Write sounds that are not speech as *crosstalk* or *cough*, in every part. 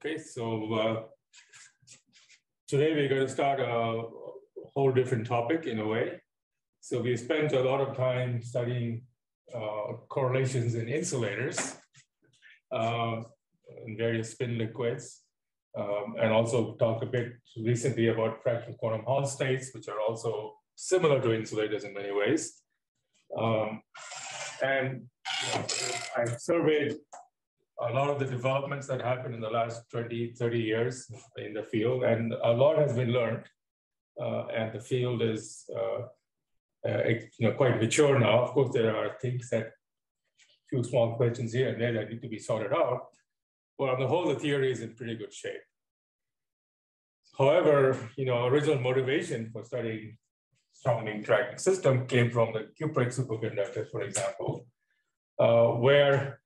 Okay, so uh, today we're going to start a whole different topic in a way. So we spent a lot of time studying uh, correlations in insulators uh, in various spin liquids, um, and also talked a bit recently about fractional quantum Hall states, which are also similar to insulators in many ways. Um, and I've surveyed a lot of the developments that happened in the last 20, 30 years in the field, and a lot has been learned. Uh, and the field is uh, uh, you know, quite mature now. Of course, there are things that a few small questions here and there that need to be sorted out. But on the whole, the theory is in pretty good shape. However, you know, original motivation for studying strongly interacting system came from the cuprate superconductors, for example, uh, where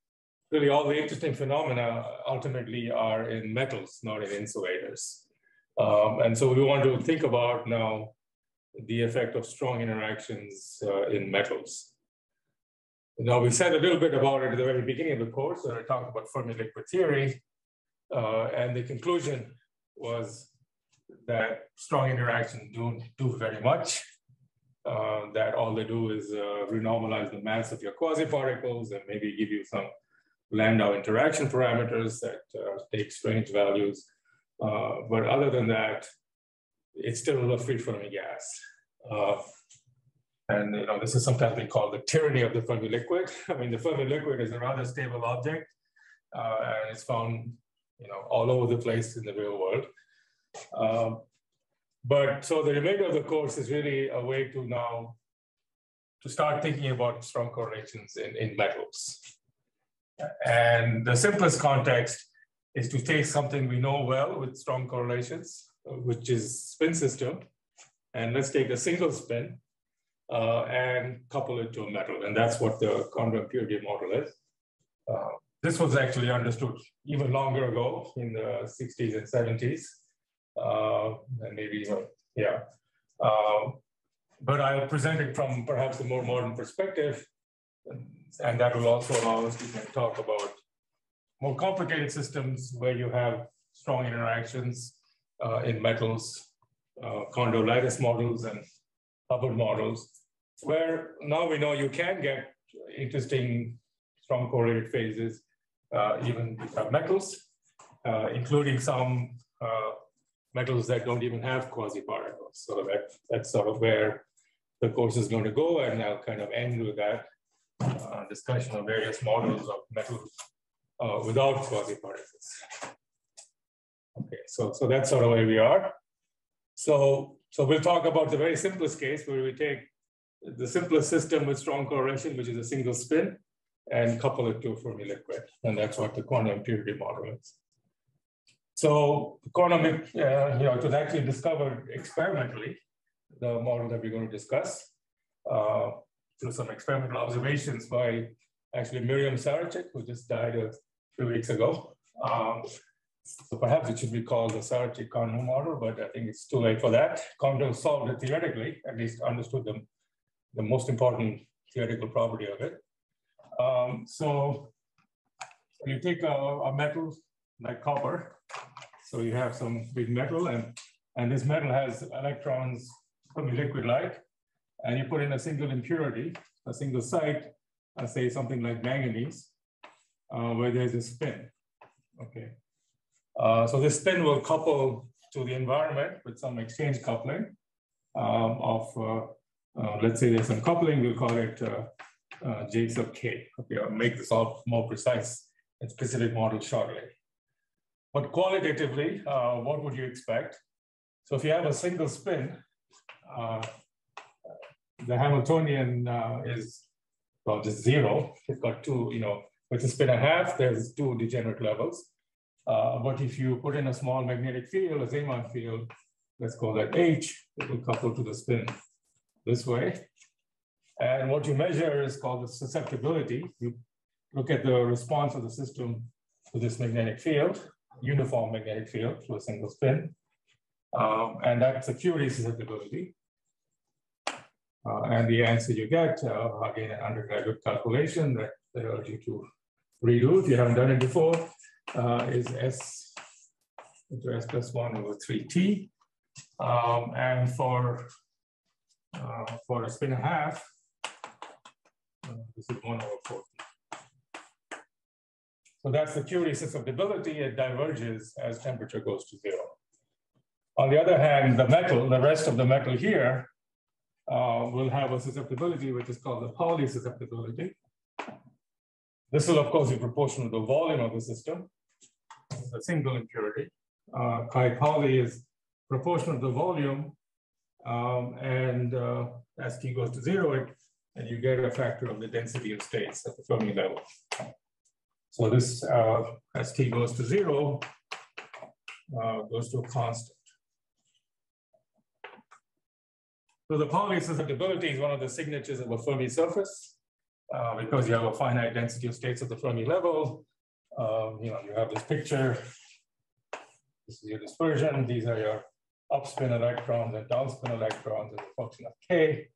really all the interesting phenomena ultimately are in metals, not in insulators. Um, and so we want to think about now the effect of strong interactions uh, in metals. Now we said a little bit about it at the very beginning of the course, when I talked about Fermi liquid theory, uh, and the conclusion was that strong interactions don't do very much, uh, that all they do is uh, renormalize the mass of your quasi-particles and maybe give you some Landau interaction parameters that uh, take strange values. Uh, but other than that, it's still a free Fermi gas. Uh, and you know, this is sometimes been called the tyranny of the Fermi liquid. *laughs* I mean, the Fermi liquid is a rather stable object, uh, and it's found you know all over the place in the real world. Um, but so the remainder of the course is really a way to now to start thinking about strong correlations in, in metals. And the simplest context is to take something we know well with strong correlations, which is spin system, and let's take a single spin uh, and couple it to a metal. And that's what the quantum impurity model is. Uh, this was actually understood even longer ago in the 60s and 70s, uh, and maybe even, yeah. Uh, but I'll present it from perhaps a more modern perspective and that will also allow us to talk about more complicated systems where you have strong interactions uh, in metals, uh, models and Hubbard models, where now we know you can get interesting strong correlated phases, uh, even with metals, uh, including some uh, metals that don't even have quasi-particles. So that, that's sort of where the course is going to go, and I'll kind of end with that uh, discussion of various models of metals uh, without quasi-particles. Okay, so, so that's sort of where we are. So, so we'll talk about the very simplest case where we take the simplest system with strong correlation, which is a single spin, and couple it to a Fermi liquid. And that's what the quantum impurity model is. So quantum, uh, you know, it was actually discovered experimentally, the model that we're going to discuss. Uh, through some experimental observations by actually Myriam Sarachik, who just died a few weeks ago. Um, so perhaps it should be called the Sarachik Kondo model, but I think it's too late for that. Kondo solved it theoretically, at least understood the, the most important theoretical property of it. Um, so you take a, a, metal like copper, so you have some big metal, and, and this metal has electrons from liquid-like, and you put in a single impurity, a single site, uh, say something like manganese, uh, where there's a spin, okay? Uh, so this spin will couple to the environment with some exchange coupling um, of, uh, uh, let's say there's some coupling, we'll call it uh, J sub K. Okay, I'll make this all more precise in specific model shortly. But qualitatively, what would you expect? So if you have a single spin, the Hamiltonian uh, is, well, just zero. It's got two, you know, with a spin a half, there's two degenerate levels. Uh, but if you put in a small magnetic field, a Zeeman field, let's call that H, it will couple to the spin this way. And what you measure is called the susceptibility. You look at the response of the system to this magnetic field, uniform magnetic field through a single spin. Um, and that's a Curie susceptibility. Uh, and the answer you get, uh, again, an undergraduate calculation that I urge you to redo if you haven't done it before, uh, is S into S plus one over three T. Um, and for, for a spin a half, this is one over four T. So that's the Curie susceptibility. It diverges as temperature goes to zero. On the other hand, the metal, the rest of the metal here, uh, will have a susceptibility, which is called the Pauli susceptibility. This will, of course, be proportional to the volume of the system. A single impurity. Uh, chi Pauli is proportional to the volume, um, and uh, as t goes to zero, it, and you get a factor of the density of states at the Fermi level. So this, uh, as t goes to zero, uh, goes to a constant. So the Pauli susceptibility is one of the signatures of a Fermi surface uh, because you have a finite density of states at the Fermi level. Um, you know, you have this picture. This is your dispersion. These are your upspin electrons and downspin electrons as a function of K.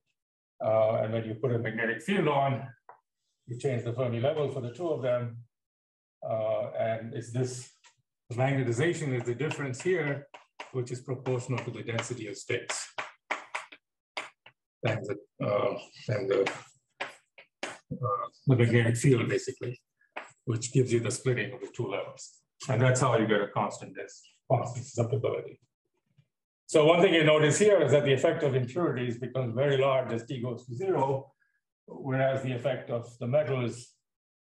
Uh, and when you put a magnetic field on, you change the Fermi level for the two of them. Uh, and it's this magnetization is the difference here, which is proportional to the density of states and the, uh, and the, uh, field, basically, which gives you the splitting of the two levels. And that's how you get a constant, constant susceptibility. So one thing you notice here is that the effect of impurities becomes very large as t goes to zero, whereas the effect of the metal is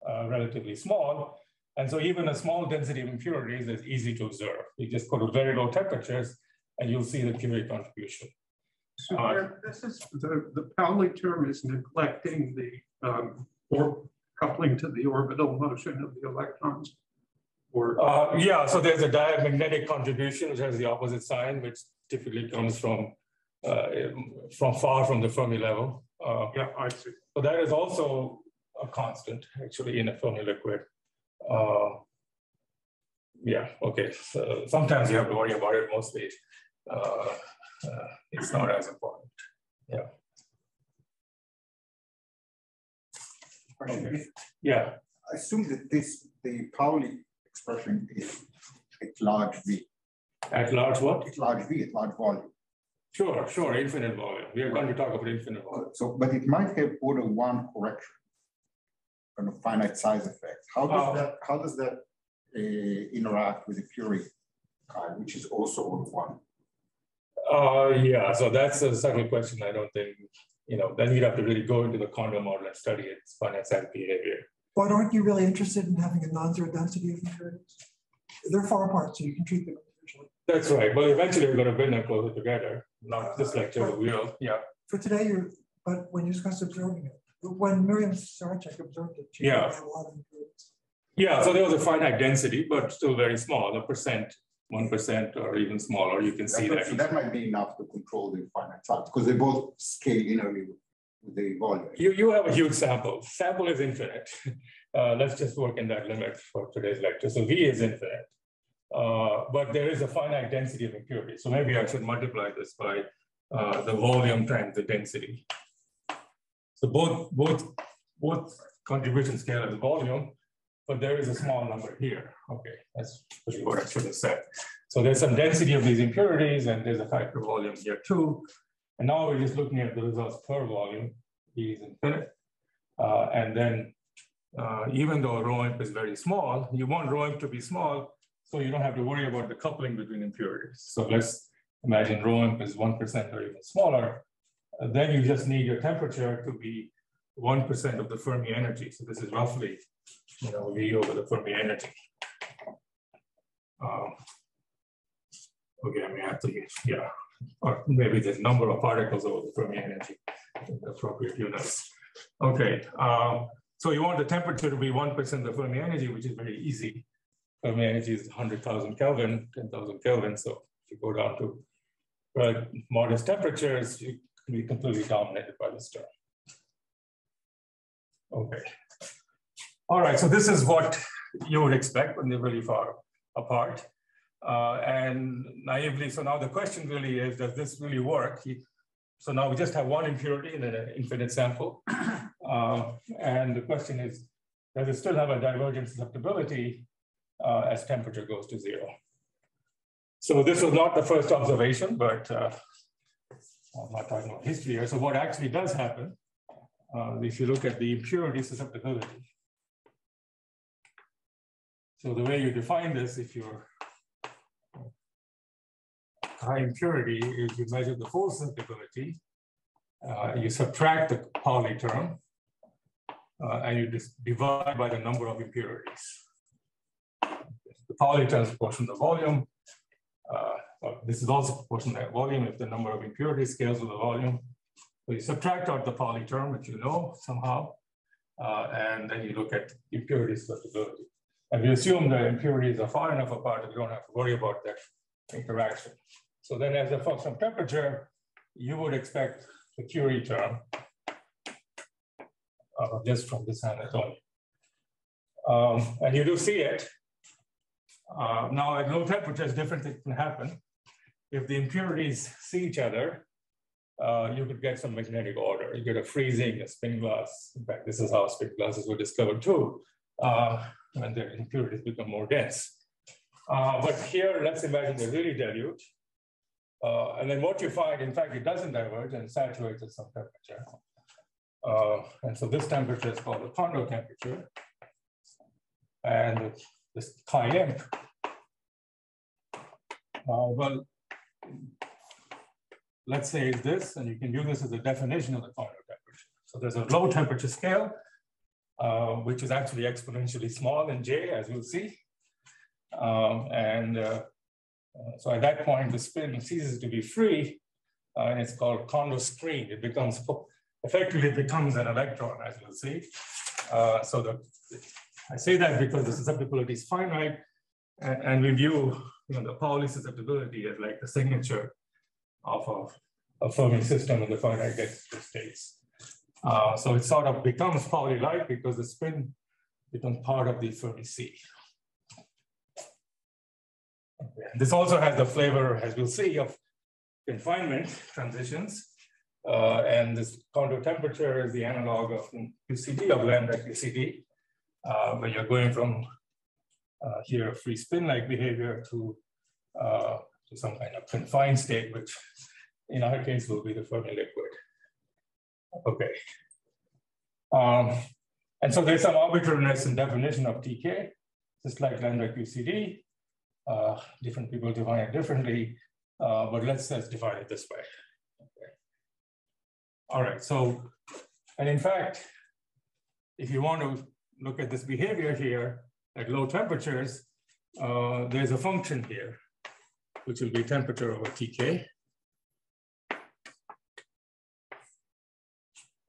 uh, relatively small. And so even a small density of impurities is easy to observe. You just go to very low temperatures and you'll see the Curie contribution. So uh, this is the, the Pauli term is neglecting the um, or coupling to the orbital motion of the electrons. Or uh, yeah, so there's a diamagnetic contribution which has the opposite sign, which typically comes from uh, from far from the Fermi level. Uh, yeah, I see. So that is also a constant actually in a Fermi liquid. Uh, yeah, okay. So sometimes you have to worry about it mostly. Uh, uh, it's not as important. Yeah. Okay. Yeah. I assume that this the Pauli expression is at large V. At large what? At large V, at large volume. Sure, sure, infinite volume. We are going to talk about infinite volume. So, but it might have order one correction, kind of finite size effect. How does uh, that how does that uh, interact with the Curie kind, which is also order one? Uh, yeah, so that's a subtle question. I don't think, you know, then you'd have to really go into the Kondo model and study its finite size behavior. But aren't you really interested in having a non-zero density of impurities? They're far apart, so you can treat them individually. That's right. But eventually we're going to bring them closer together, not this lecture, but we'll, yeah. For today, you're, but when you discuss observing it, when Myriam Sarachik observed it, she yeah. had a lot of impurities. Yeah, so there was a finite density, but still very small, a percent 1% or even smaller, you can see that. So that might be enough to control the finite size because they both scale linearly with the volume. You, you have a huge sample. Sample is infinite. *laughs* Uh, let's just work in that limit for today's lecture. So V is infinite. Uh, but there is a finite density of impurity. So maybe I should multiply this by uh, the volume times the density. So both, both, both contribution scale as the volume, but there is a small number here. Okay, that's what I should have said. So there's some density of these impurities and there's a factor volume here too. And now we're just looking at the results per volume, E is infinite. Uh, and then uh, even though rho imp is very small, you want rho imp to be small so you don't have to worry about the coupling between impurities. So let's imagine rho imp is 1% or even smaller. Uh, then you just need your temperature to be 1% of the Fermi energy. So this is roughly you know, V over the Fermi energy. Um, okay, I may have to, yeah, or maybe the number of particles over the Fermi energy, the appropriate units. Okay, um, so you want the temperature to be 1% of the Fermi energy, which is very easy. Fermi energy is 100,000 Kelvin, 10,000 Kelvin. So if you go down to uh, modest temperatures, you can be completely dominated by this term. Okay. All right, so this is what you would expect when they're really far apart. Uh, and naively, so now the question really is, does this really work? So now we just have one impurity in an infinite sample. Uh, *coughs* and the question is, does it still have a divergent susceptibility uh, as temperature goes to zero? So this was not the first observation, but uh, I'm not talking about history here. So what actually does happen, uh, if you look at the impurity susceptibility. So the way you define this, if you're high impurity, is you measure the full susceptibility, uh, you subtract the Pauli term, uh, and you just divide by the number of impurities. The Pauli term is proportional to volume. Uh, well, this is also proportional to volume if the number of impurities scales with the volume. So you subtract out the Pauli term, which you know somehow, uh, and then you look at impurity susceptibility. And we assume the impurities are far enough apart that you don't have to worry about that interaction. So then as a function of temperature, you would expect the Curie term uh, just from this anatomy. Um, and you do see it. Uh, now at low temperatures, different things can happen. If the impurities see each other, uh, you could get some magnetic order. You get a freezing, a spin glass. In fact, this is how spin glasses were discovered too, when the impurities become more dense. Uh, but here, let's imagine they're really dilute. Uh, and then what you find, in fact, it doesn't diverge and saturates at some temperature. Uh, and so this temperature is called the Kondo temperature. And this chi uh, well, let's say is this, and you can use this as a definition of the Kondo temperature. So there's a low temperature scale, uh, which is actually exponentially small in J, as you'll see. Um, and uh, uh, so at that point, the spin ceases to be free, uh, and it's called Kondo screen. It becomes effectively becomes an electron, as you'll see. Uh, so the, I say that because the susceptibility is finite, and, and we view you know, the Pauli susceptibility as like the signature of a, Fermi system in the finite states. Uh, so it sort of becomes *laughs* Pauli-like because the spin becomes part of the Fermi sea. Okay. This also has the flavor, as we'll see, of confinement transitions. Uh, and this Kondo temperature is the analog of QCD, of lambda QCD, uh, when you're going from uh, here free spin-like behavior to, uh, to some kind of confined state, which in our case will be the Fermi liquid. Okay. Um, and so there's some arbitrariness in definition of TK, just like lambda QCD. Uh, different people define it differently, uh, but let's, let's define it this way. Okay. All right, so, and in fact, if you want to look at this behavior here at low temperatures, uh, there's a function here, which will be temperature over Tk.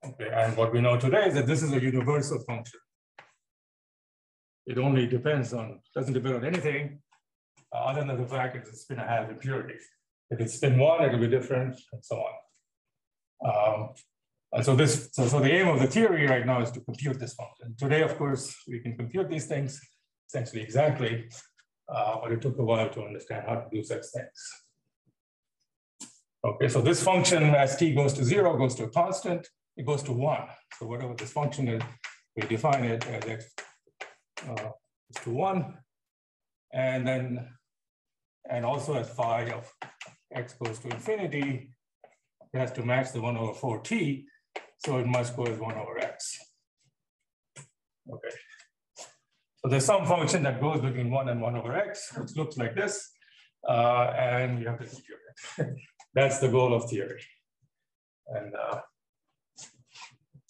Okay, and what we know today is that this is a universal function. It only depends on, doesn't depend on anything uh, other than the fact that it's spin has impurities. If it's spin one, it'll be different and so on. Um, and so this, so, so the aim of the theory right now is to compute this function. Today, of course, we can compute these things essentially exactly, uh, but it took a while to understand how to do such things. Okay, so this function as t goes to zero goes to a constant, it goes to one. So whatever this function is, we define it as x uh, to one, and then, and also as phi of x goes to infinity, it has to match the 1 over 4t, so it must go as 1 over x. Okay. So there's some function that goes between 1 and 1 over x, which looks like this, uh, and you have to compute it. *laughs* That's the goal of theory. And uh,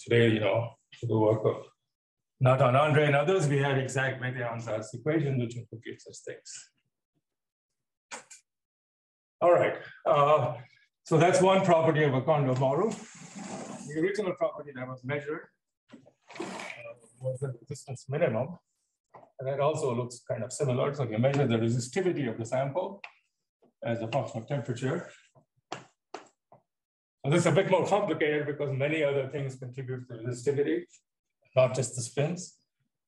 today, you know, for the work of Natan Andrei and others, we had exact Bethe-Ansatz equation, which compute such things. All right. Uh, so that's one property of a Kondo model. The original property that was measured uh, was the resistance minimum. And that also looks kind of similar. So you measure the resistivity of the sample as a function of temperature. This is a bit more complicated because many other things contribute to resistivity, not just the spins.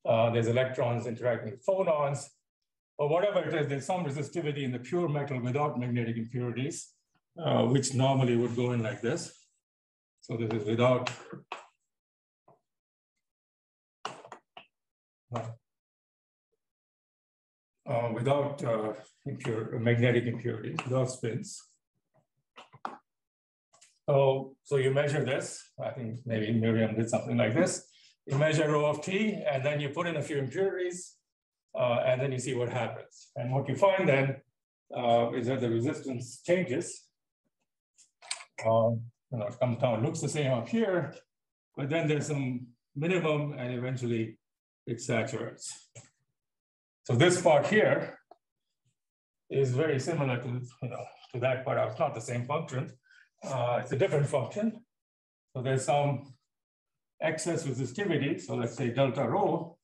Uh, there's electrons interacting with phonons, or whatever it is, there's some resistivity in the pure metal without magnetic impurities uh, which normally would go in like this. So this is without uh, without uh, impure, magnetic impurities without spins. So, so you measure this. I think maybe Myriam did something like this. You measure rho of T, and then you put in a few impurities, uh, and then you see what happens. And what you find then uh, is that the resistance changes. Um, you know, it comes down, looks the same up here, but then there's some minimum, and eventually it saturates. So this part here is very similar to, you know, to that part. It's not the same function. Uh, it's a different function. So there's some excess resistivity. So let's say delta rho.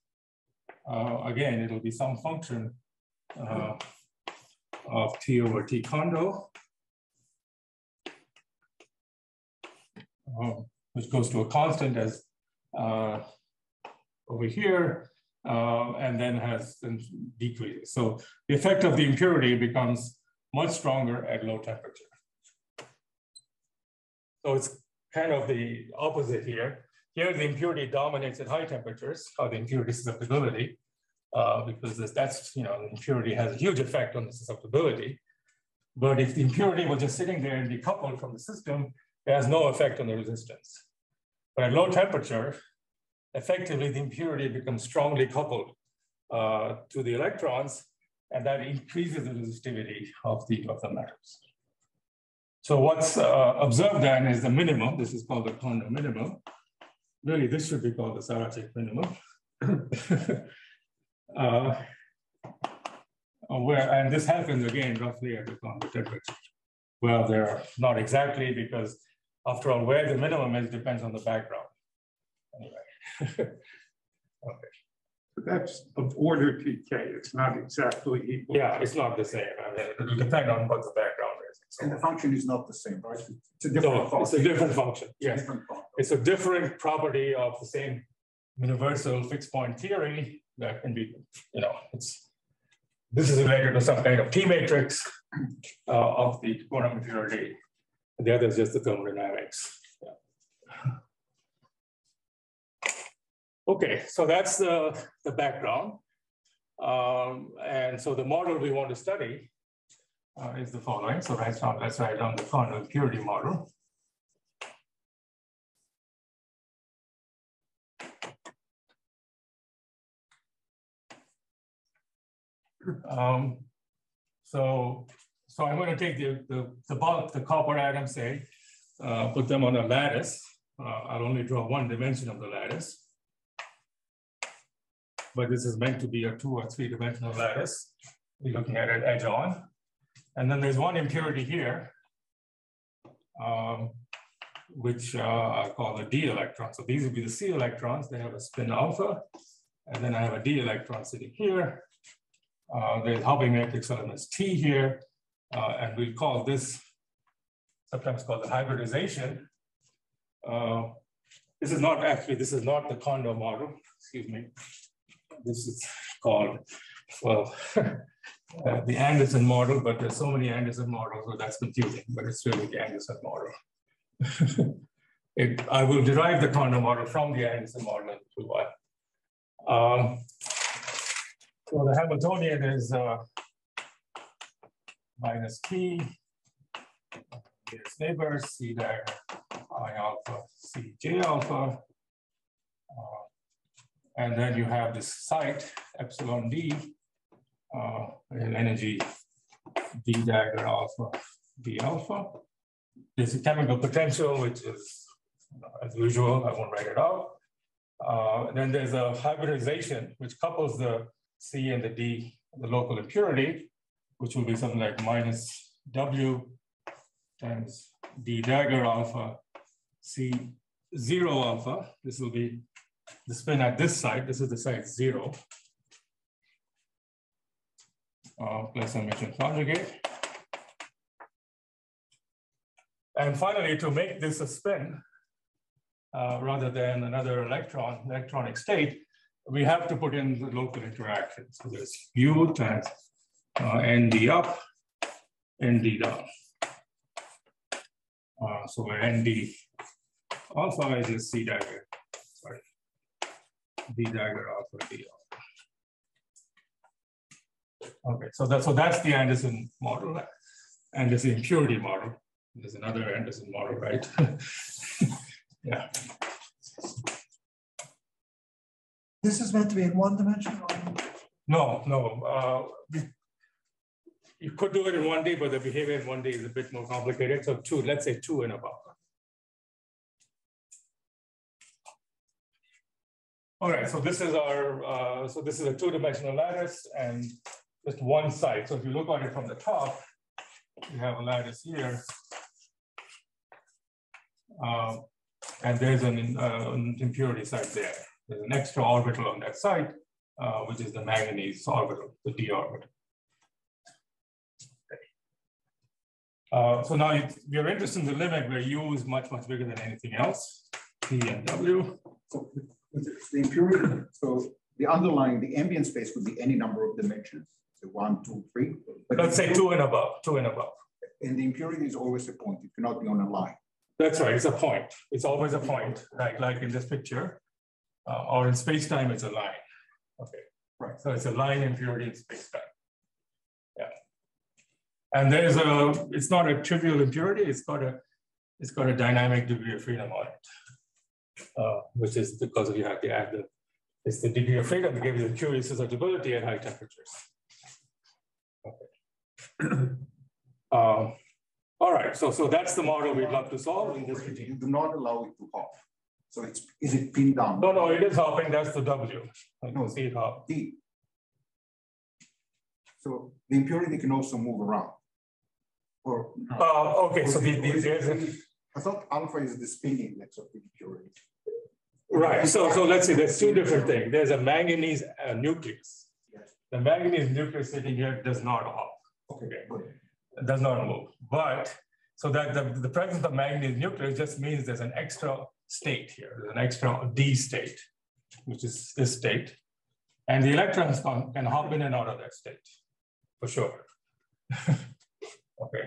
Uh, again, it'll be some function uh, of T over T Kondo, um, which goes to a constant as uh, over here, um, and then has then decreases. So the effect of the impurity becomes much stronger at low temperature. So it's kind of the opposite here. Here, the impurity dominates at high temperatures, or the impurity susceptibility, uh, because that's, you know, the impurity has a huge effect on the susceptibility. But if the impurity was just sitting there and decoupled from the system, it has no effect on the resistance. But at low temperature, effectively the impurity becomes strongly coupled uh, to the electrons, and that increases the resistivity of the, of the metals. So what's uh, observed then is the minimum. This is called the Kondo minimum. Really, this should be called the Sarachik minimum. *laughs* uh, where, and this happens again roughly at the Kondo temperature. Well, they're not exactly because after all, where the minimum is depends on the background. Anyway. *laughs* okay. But that's of order TK. It's not exactly equal. Yeah, it's not the same. I mean, it'll depend on what the background and the function is not the same, right? It's a different no, function. It's a different function. Yes. Different function. It's a different property of the same universal fixed point theory that can be, you know, it's this is related to some kind of T matrix uh, of the quantum impurity. The other is just the thermodynamics. Yeah. Okay, so that's the, the background. Um, and so the model we want to study uh, is the following. So right now, let's write down the Kondo impurity model. Um, so, so I'm going to take the, the, the bulk, the copper atoms, say, uh, put them on a lattice. Uh, I'll only draw one dimension of the lattice. But this is meant to be a two or three dimensional lattice. We're looking at it edge on. And then there's one impurity here, um, which uh, I call the d electron. So these would be the c electrons. They have a spin alpha. And then I have a d electron sitting here. Uh, there's hopping matrix elements T here. Uh, and we call this sometimes called the hybridization. Uh, this is not actually, this is not the Kondo model, excuse me. This is called, well, *laughs* uh, the Anderson model, but there's so many Anderson models, so that's confusing, but it's really the Anderson model. *laughs* it, I will derive the Kondo model from the Anderson model in two while. Um, so the Hamiltonian is uh, minus P, its neighbors, C there, I alpha, C J alpha. Uh, and then you have this site, epsilon D, uh, energy d dagger alpha d alpha. There's a chemical potential, which is as usual, I won't write it out. Uh, then there's a hybridization, which couples the C and the D, the local impurity, which will be something like minus W times D dagger alpha C zero alpha. This will be the spin at this side. This is the side zero uh, plus Hermitian conjugate. And finally, to make this a spin, uh, rather than another electron, electronic state, we have to put in the local interaction. So there's U times uh, ND up, ND down. Uh, so where ND alpha is C dagger, sorry, D dagger alpha D alpha. Okay, so that's so that's the Anderson model, Anderson impurity model. There's another Anderson model, right? *laughs* yeah. This is meant to be in one dimension? No, no. Uh, you could do it in 1D, but the behavior in 1D is a bit more complicated. So two, let's say two and above. All right, so this is our, uh, so this is a two-dimensional lattice and just one side. So if you look at it from the top, you have a lattice here. Uh, and there's an, uh, an, impurity site there. There's an extra orbital on that site, uh, which is the manganese orbital, the d orbital. Uh, so now we are interested in the limit where u is much, much bigger than anything else, p and w. So the impurity, so the underlying, the ambient space would be any number of dimensions. So one, two, three. But Let's say two and above, two and above. And the impurity is always a point. It cannot be on a line. That's right. It's a point. It's always a point, like, like in this picture. Uh, or in space-time, it's a line. Okay, right. So it's a line impurity in space-time. Yeah. And there's a, it's not a trivial impurity. It's got a, it's got a dynamic degree of freedom on it uh, which is because you have to add the, it's the degree of freedom that gives you the Curie susceptibility at high temperatures. *clears throat* Um, all right, so so that's the model we'd love to solve in this regime. You do not allow it to hop. So it's is it pinned down? No, no, it is hopping. That's the W. I no, see it hop. D. So the impurity can also move around. Or uh, okay, so the, the, there's I thought alpha is the spinning index of the impurity. Right. So, so let's see. There's two different things. There's a manganese uh, nucleus. Yes. The manganese nucleus sitting here does not hop. Okay. It does not move. But so that the, the presence of manganese nucleus just means there's an extra state here. There's an extra D state, which is this state. And the electrons can, can hop in and out of that state, for sure. *laughs* okay.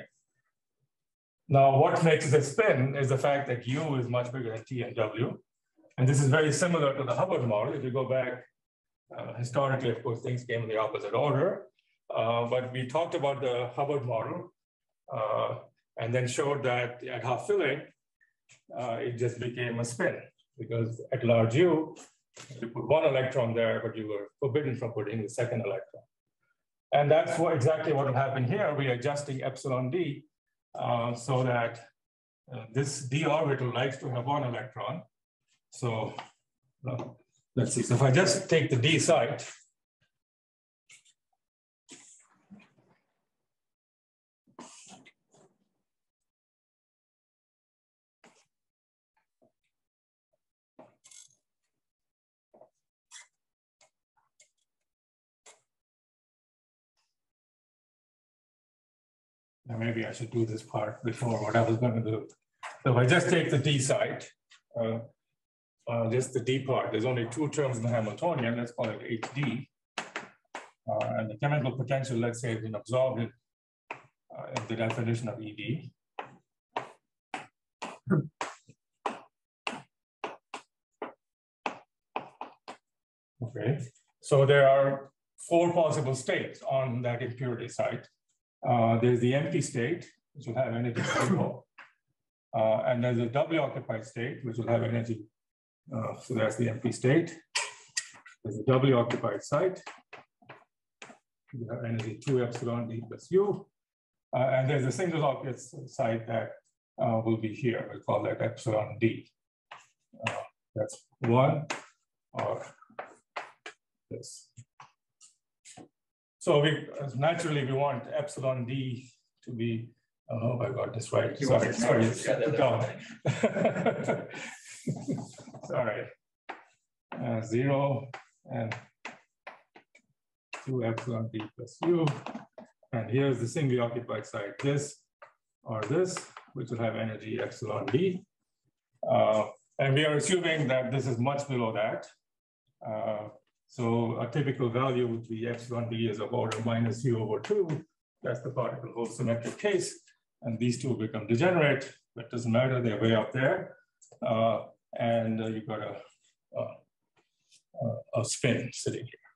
Now, what makes it spin is the fact that U is much bigger than T and W. And this is very similar to the Hubbard model. If you go back uh, historically, of course, things came in the opposite order. Uh, but we talked about the Hubbard model uh, and then showed that at half filling, uh, it just became a spin because at large U, you put one electron there, but you were forbidden from putting the second electron. And that's what, exactly what will happen here. We're adjusting epsilon D uh, so that uh, this d orbital likes to have one electron. So uh, let's see. So if I just take the d site, Now maybe I should do this part before what I was going to do. So if I just take the D site, uh, uh, just the D part, there's only two terms in the Hamiltonian, let's call it HD. Uh, and the chemical potential, let's say, has been absorbed in, uh, in the definition of ED. Okay, so there are four possible states on that impurity site. Uh, there's the empty state, which will have energy zero. Uh, and there's a doubly occupied state, which will have energy. Uh, so that's the empty state. There's a doubly occupied site. You have energy 2 epsilon d plus u. Uh, and there's a single occupied site that uh, will be here. We call that epsilon d. That's one or this. So we naturally we want epsilon d to be. Oh, I got this right. Sorry, sorry. sorry. *laughs* Uh, zero and two epsilon d plus u. And here's the singly occupied site, this or this, which will have energy epsilon d. Uh, and we are assuming that this is much below that. Uh, so a typical value would be epsilon d is of order minus u over two. That's the particle hole symmetric case. And these two become degenerate, but doesn't matter, they're way up there. Uh, and uh, you've got a, a, a, spin sitting here.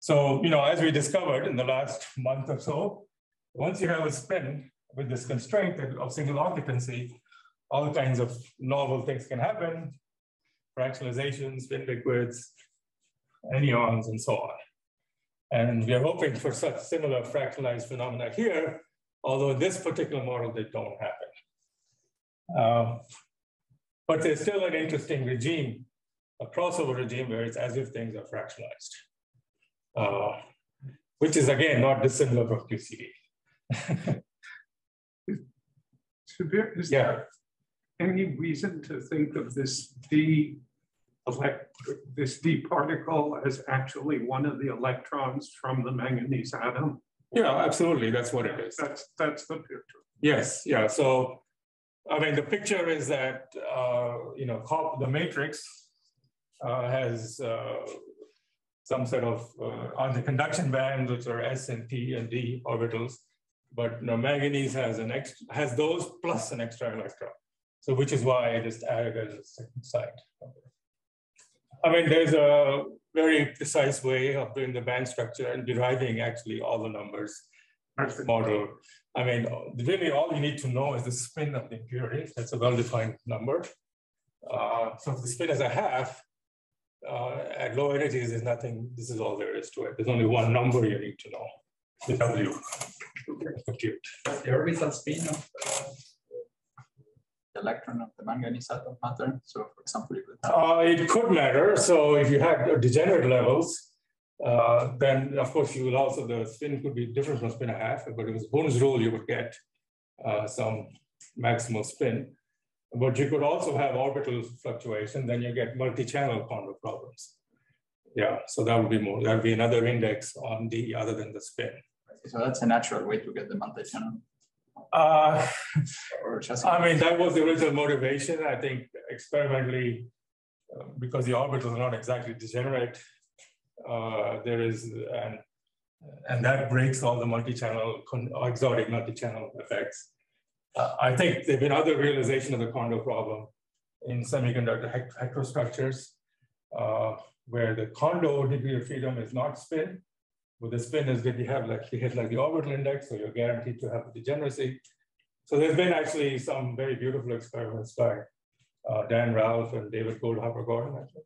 So, you know, as we discovered in the last month or so, once you have a spin with this constraint of single occupancy, all kinds of novel things can happen, fractionalizations, spin liquids, anyons, and so on. And we are hoping for such similar fractionalized phenomena here, although in this particular model, they don't happen. Um, but there's still an interesting regime, a crossover regime where it's as if things are fractionalized, uh, which is again not dissimilar from QCD. Is there any reason to think of this D this D particle as actually one of the electrons from the manganese atom? Yeah, absolutely. That's what it is. That's, that's the picture. Yes, yeah. So, I mean, the picture is that, uh, you know, the matrix uh, has uh, some sort of, uh, on the conduction bands, which are S and P and D orbitals, but you know, manganese has an extra, has those plus an extra electron. So which is why it is added as a second site. I mean, there's a very precise way of doing the band structure and deriving actually all the numbers model. I mean, really all you need to know is the spin of the impurity. That's a well-defined number. Uh, so if the spin is a half, uh, at low energies, there's nothing, this is all there is to it. There's only one number you need to know, the W compute. The orbital spin of uh, the electron of the manganese atom matter? So for example, could. Uh, it could matter. So if you had degenerate levels, uh, then of course you will also, the spin could be different from spin a half, but if was Bohr's rule, you would get uh, some maximal spin. But you could also have orbital fluctuation, then you get multi-channel Kondo problems. Yeah, so that would be more, that would be another index on D other than the spin. So that's a natural way to get the multi-channel. Uh, *laughs* I mean, that was the original motivation. I think experimentally, uh, because the orbitals are not exactly degenerate, uh, there is, and, and that breaks all the multi-channel, exotic multi-channel effects. Uh, I think there've been other realization of the Kondo problem in semiconductor heterostructures, uh, where the Kondo degree of freedom is not spin, but the spin is that you have like you hit like the orbital index, so you're guaranteed to have degeneracy. So there's been actually some very beautiful experiments by uh, Dan Ralph and David Goldhaber Gordon, actually,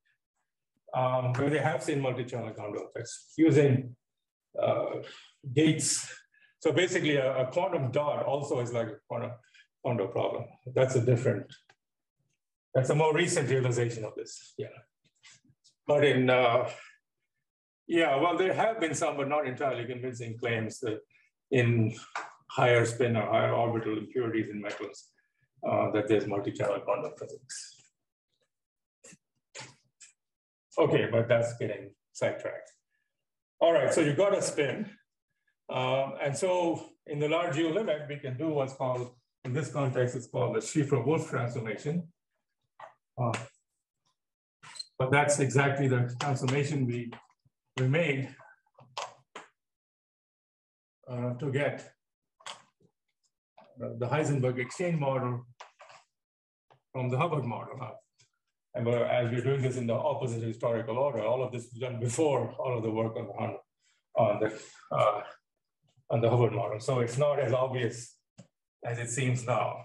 um, where they have seen multi-channel Kondo effects using uh, gates. So basically, a, a, quantum dot also is like a quantum Kondo problem. That's a different. That's a more recent realization of this. Yeah, but in uh, yeah, well, there have been some, but not entirely convincing claims that in higher spin or higher orbital impurities in metals, uh, that there's multi-channel quantum physics. Okay, but that's getting sidetracked. All right, so you've got a spin. Um, and so in the large U limit, we can do what's called, in this context, it's called the Schrieffer-Wolff transformation. Uh, but that's exactly the transformation we we made uh, to get the Heisenberg exchange model from the Hubbard model. And as we're doing this in the opposite historical order, all of this was done before all of the work on, on, on the, uh, on the Hubbard model. So it's not as obvious as it seems now.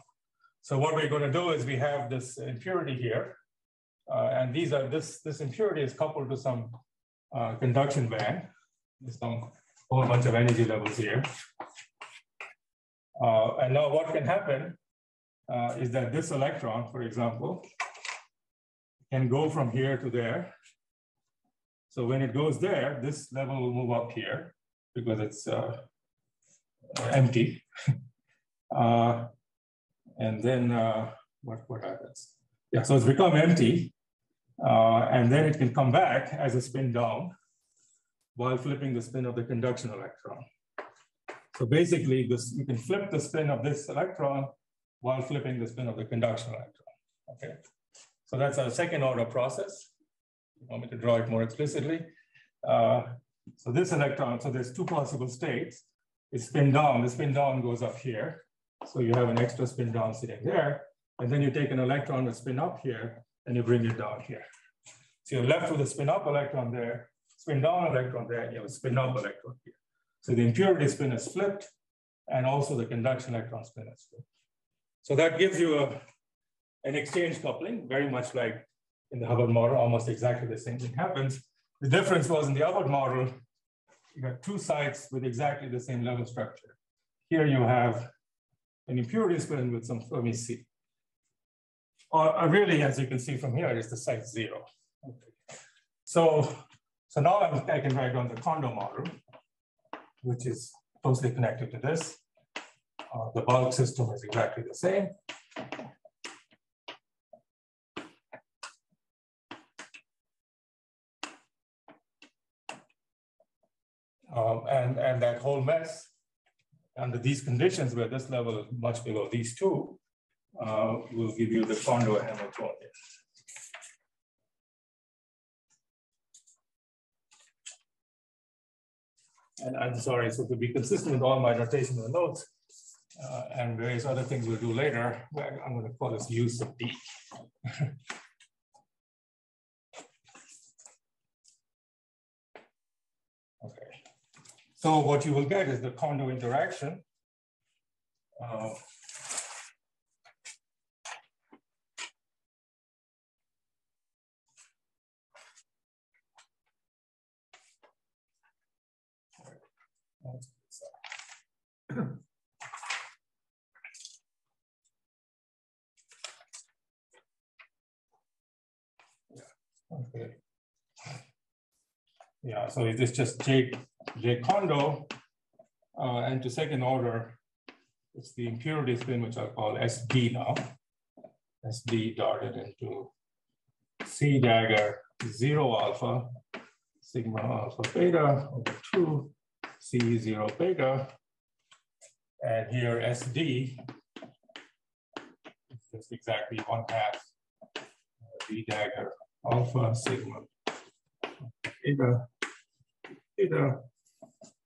So what we're going to do is we have this impurity here, uh, and these are this this impurity is coupled to some uh, conduction band. There's some whole bunch of energy levels here. Uh, and now what can happen uh, is that this electron, for example, can go from here to there. So when it goes there, this level will move up here because it's uh, empty. *laughs* Uh, and then uh, what, what happens? Yeah, so it's become empty. Uh, and then it can come back as a spin down while flipping the spin of the conduction electron. So basically, this you can flip the spin of this electron while flipping the spin of the conduction electron. Okay, so that's a second order process. You want me to draw it more explicitly? Uh, so this electron, so there's two possible states. It's spin down, the spin down goes up here. So you have an extra spin down sitting there. And then you take an electron with spin up here and you bring it down here. So you're left with a spin up electron there, spin down electron there, you have a spin up electron here. So the impurity spin is flipped, and also the conduction electron spin is flipped. So that gives you a, an exchange coupling, very much like in the Hubbard model, almost exactly the same thing happens. The difference was in the Hubbard model, you got two sites with exactly the same level structure. Here you have an impurity spin with some Fermi sea. Or uh, really, as you can see from here, is the size zero. Okay. So, so now I'm, I can write down the Kondo model, which is closely connected to this. Uh, the bulk system is exactly the same. Um, and, and that whole mess under these conditions where this level is much below these two uh, will give you the Kondo Hamiltonian. And I'm sorry, so to be consistent with all my notation notes uh, and various other things we'll do later, I'm going to call this U sub D. *laughs* Okay. So what you will get is the Kondo interaction. Uh, okay. Yeah, so is just J J Kondo uh, and to second order, it's the impurity spin, which I'll call SD now. SD darted into C dagger zero alpha, sigma alpha beta over two, C zero beta. And here SD is just exactly one half D dagger alpha sigma beta beta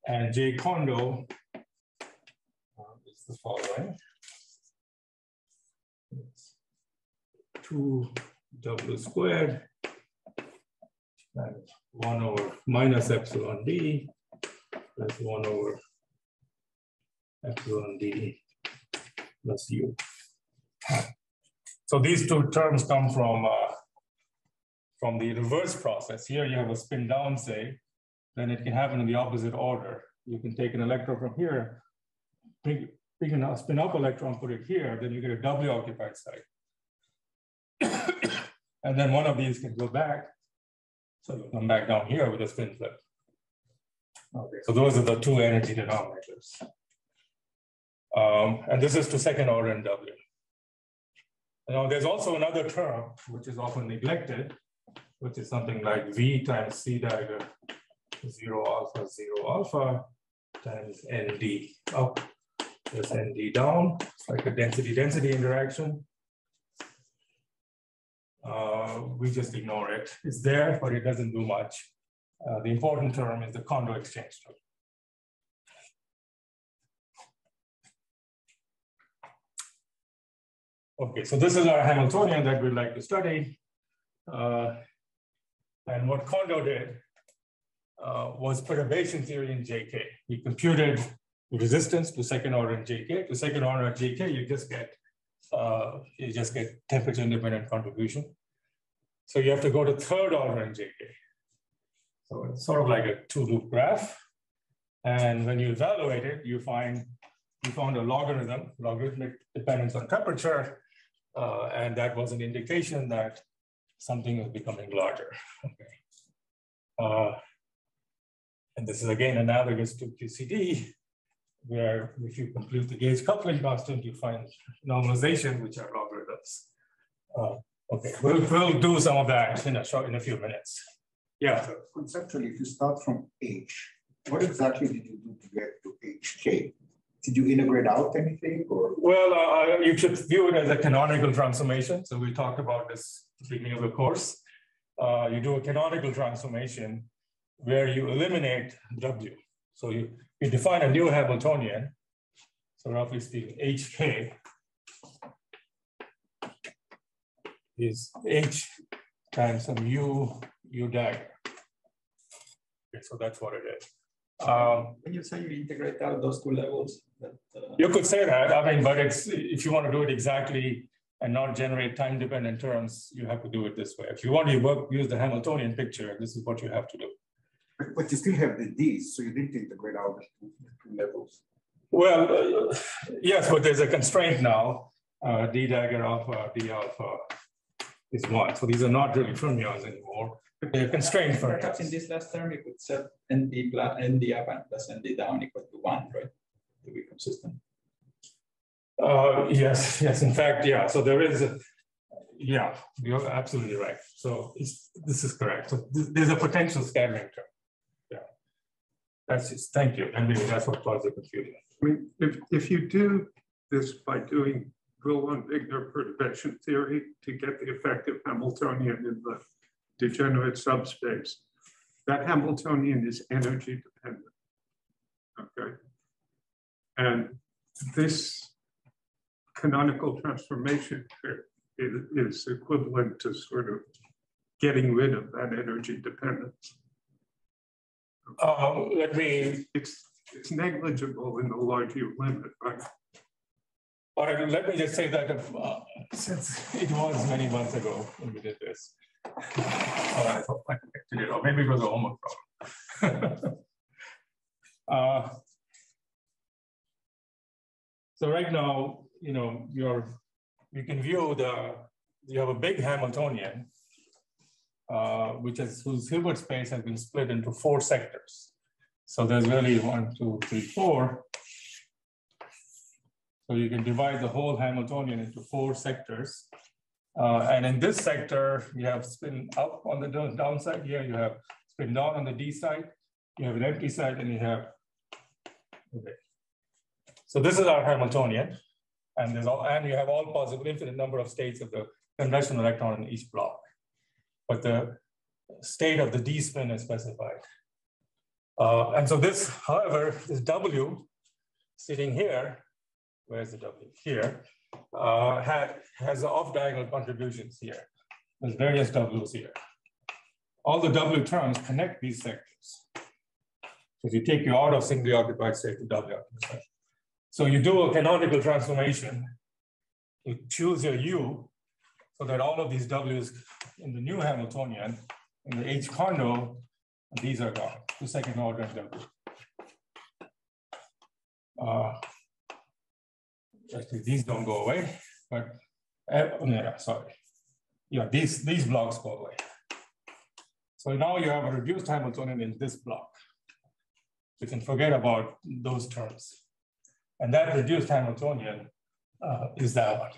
and J Kondo uh, is the following. It's 2 W squared and 1 over minus epsilon d plus 1 over epsilon d plus u. So these two terms come from uh, from the reverse process. Here you have a spin down, say, then it can happen in the opposite order. You can take an electron from here, bring, bring a spin up electron, put it here, then you get a doubly occupied site. *coughs* and then one of these can go back. So you come back down here with a spin flip. So those are the two energy denominators. Um, and this is to second order in W. Now there's also another term, which is often neglected, which is something like V times C dagger zero alpha, zero alpha times ND up. There's ND down. It's like a density-density interaction. Uh, we just ignore it. It's there, but it doesn't do much. Uh, the important term is the Kondo exchange term. Okay, so this is our Hamiltonian that we'd like to study. Uh, and what Kondo did uh, was perturbation theory in JK. He computed resistance to second order in JK. To second order in JK, you just get uh, you just get temperature independent contribution. So you have to go to third order in JK. So it's sort of like a two loop graph. And when you evaluate it, you find you found a logarithm, logarithmic dependence on temperature. Uh, and that was an indication that something is becoming larger. *laughs* Okay. Uh, and this is again analogous to QCD, where if you compute the gauge coupling constant, you find normalization, which are logarithms. Uh, okay, we'll, we'll do some of that in a short, in a few minutes. Yeah. So conceptually, if you start from H, what exactly did you do to get to HK? Did you integrate out anything or? Well, uh, you should view it as a canonical transformation. So we talked about this at the beginning of the course. Uh, you do a canonical transformation where you eliminate W. So you, you define a new Hamiltonian. So roughly speaking, HK is H times some U, U dagger. Okay, so that's what it is. Um, When you say you integrate out those two levels, that, uh, you could say that, I mean, but it's, if you want to do it exactly and not generate time dependent terms, you have to do it this way. If you want to work, use the Hamiltonian picture, this is what you have to do. But, but you still have the D's, so you didn't integrate out the two, the two levels. Well, uh, yes, but there's a constraint now. Uh, D dagger alpha, D alpha is one. So these are not really fermions anymore. They're constrained perhaps in this last term, you could set ND plus ND up and plus ND down equal to one, right? To be consistent. Uh, yes, yes, in fact, yeah. So there is, a, yeah, you're absolutely right. So it's, this is correct. So th- there's a potential scattering term. Yeah. That's just, thank you. And maybe that's what caused the confusion. I mean, if, if you do this by doing Brillouin-Wigner perturbation theory to get the effective Hamiltonian in the degenerate subspace, that Hamiltonian is energy dependent. Okay. And this canonical transformation is, is equivalent to sort of getting rid of that energy dependence. Uh, let me It's, it's negligible in the large U limit, right? All right, let me just say that uh, since it was many months ago when we did this. I thought I it, or maybe it was a homework problem. *laughs* Uh, So right now, you know, you're, you can view the, you have a big Hamiltonian, uh, which is, whose Hilbert space has been split into four sectors. So there's really one, two, three, four. So you can divide the whole Hamiltonian into four sectors. Uh, and in this sector, you have spin up on the down- downside here, you have spin down on the D side, you have an empty side, and you have. Okay. So this is our Hamiltonian, and there's all, and you have all possible infinite number of states of the conventional electron in each block. But the state of the D spin is specified. Uh, and so this, however, this W sitting here where's the W? Here, uh, has off diagonal contributions here. There's various W's here. All the W terms connect these sectors. So if you take your out of singly occupied state to W occupied. So you do a canonical transformation. You choose your U so that all of these W's in the new Hamiltonian, in the H Kondo, these are gone, the second order W. Uh, Actually, these don't go away, but, uh, yeah, sorry. Yeah, these, these blocks go away. So now you have a reduced Hamiltonian in this block. You can forget about those terms. And that reduced Hamiltonian uh, is that one.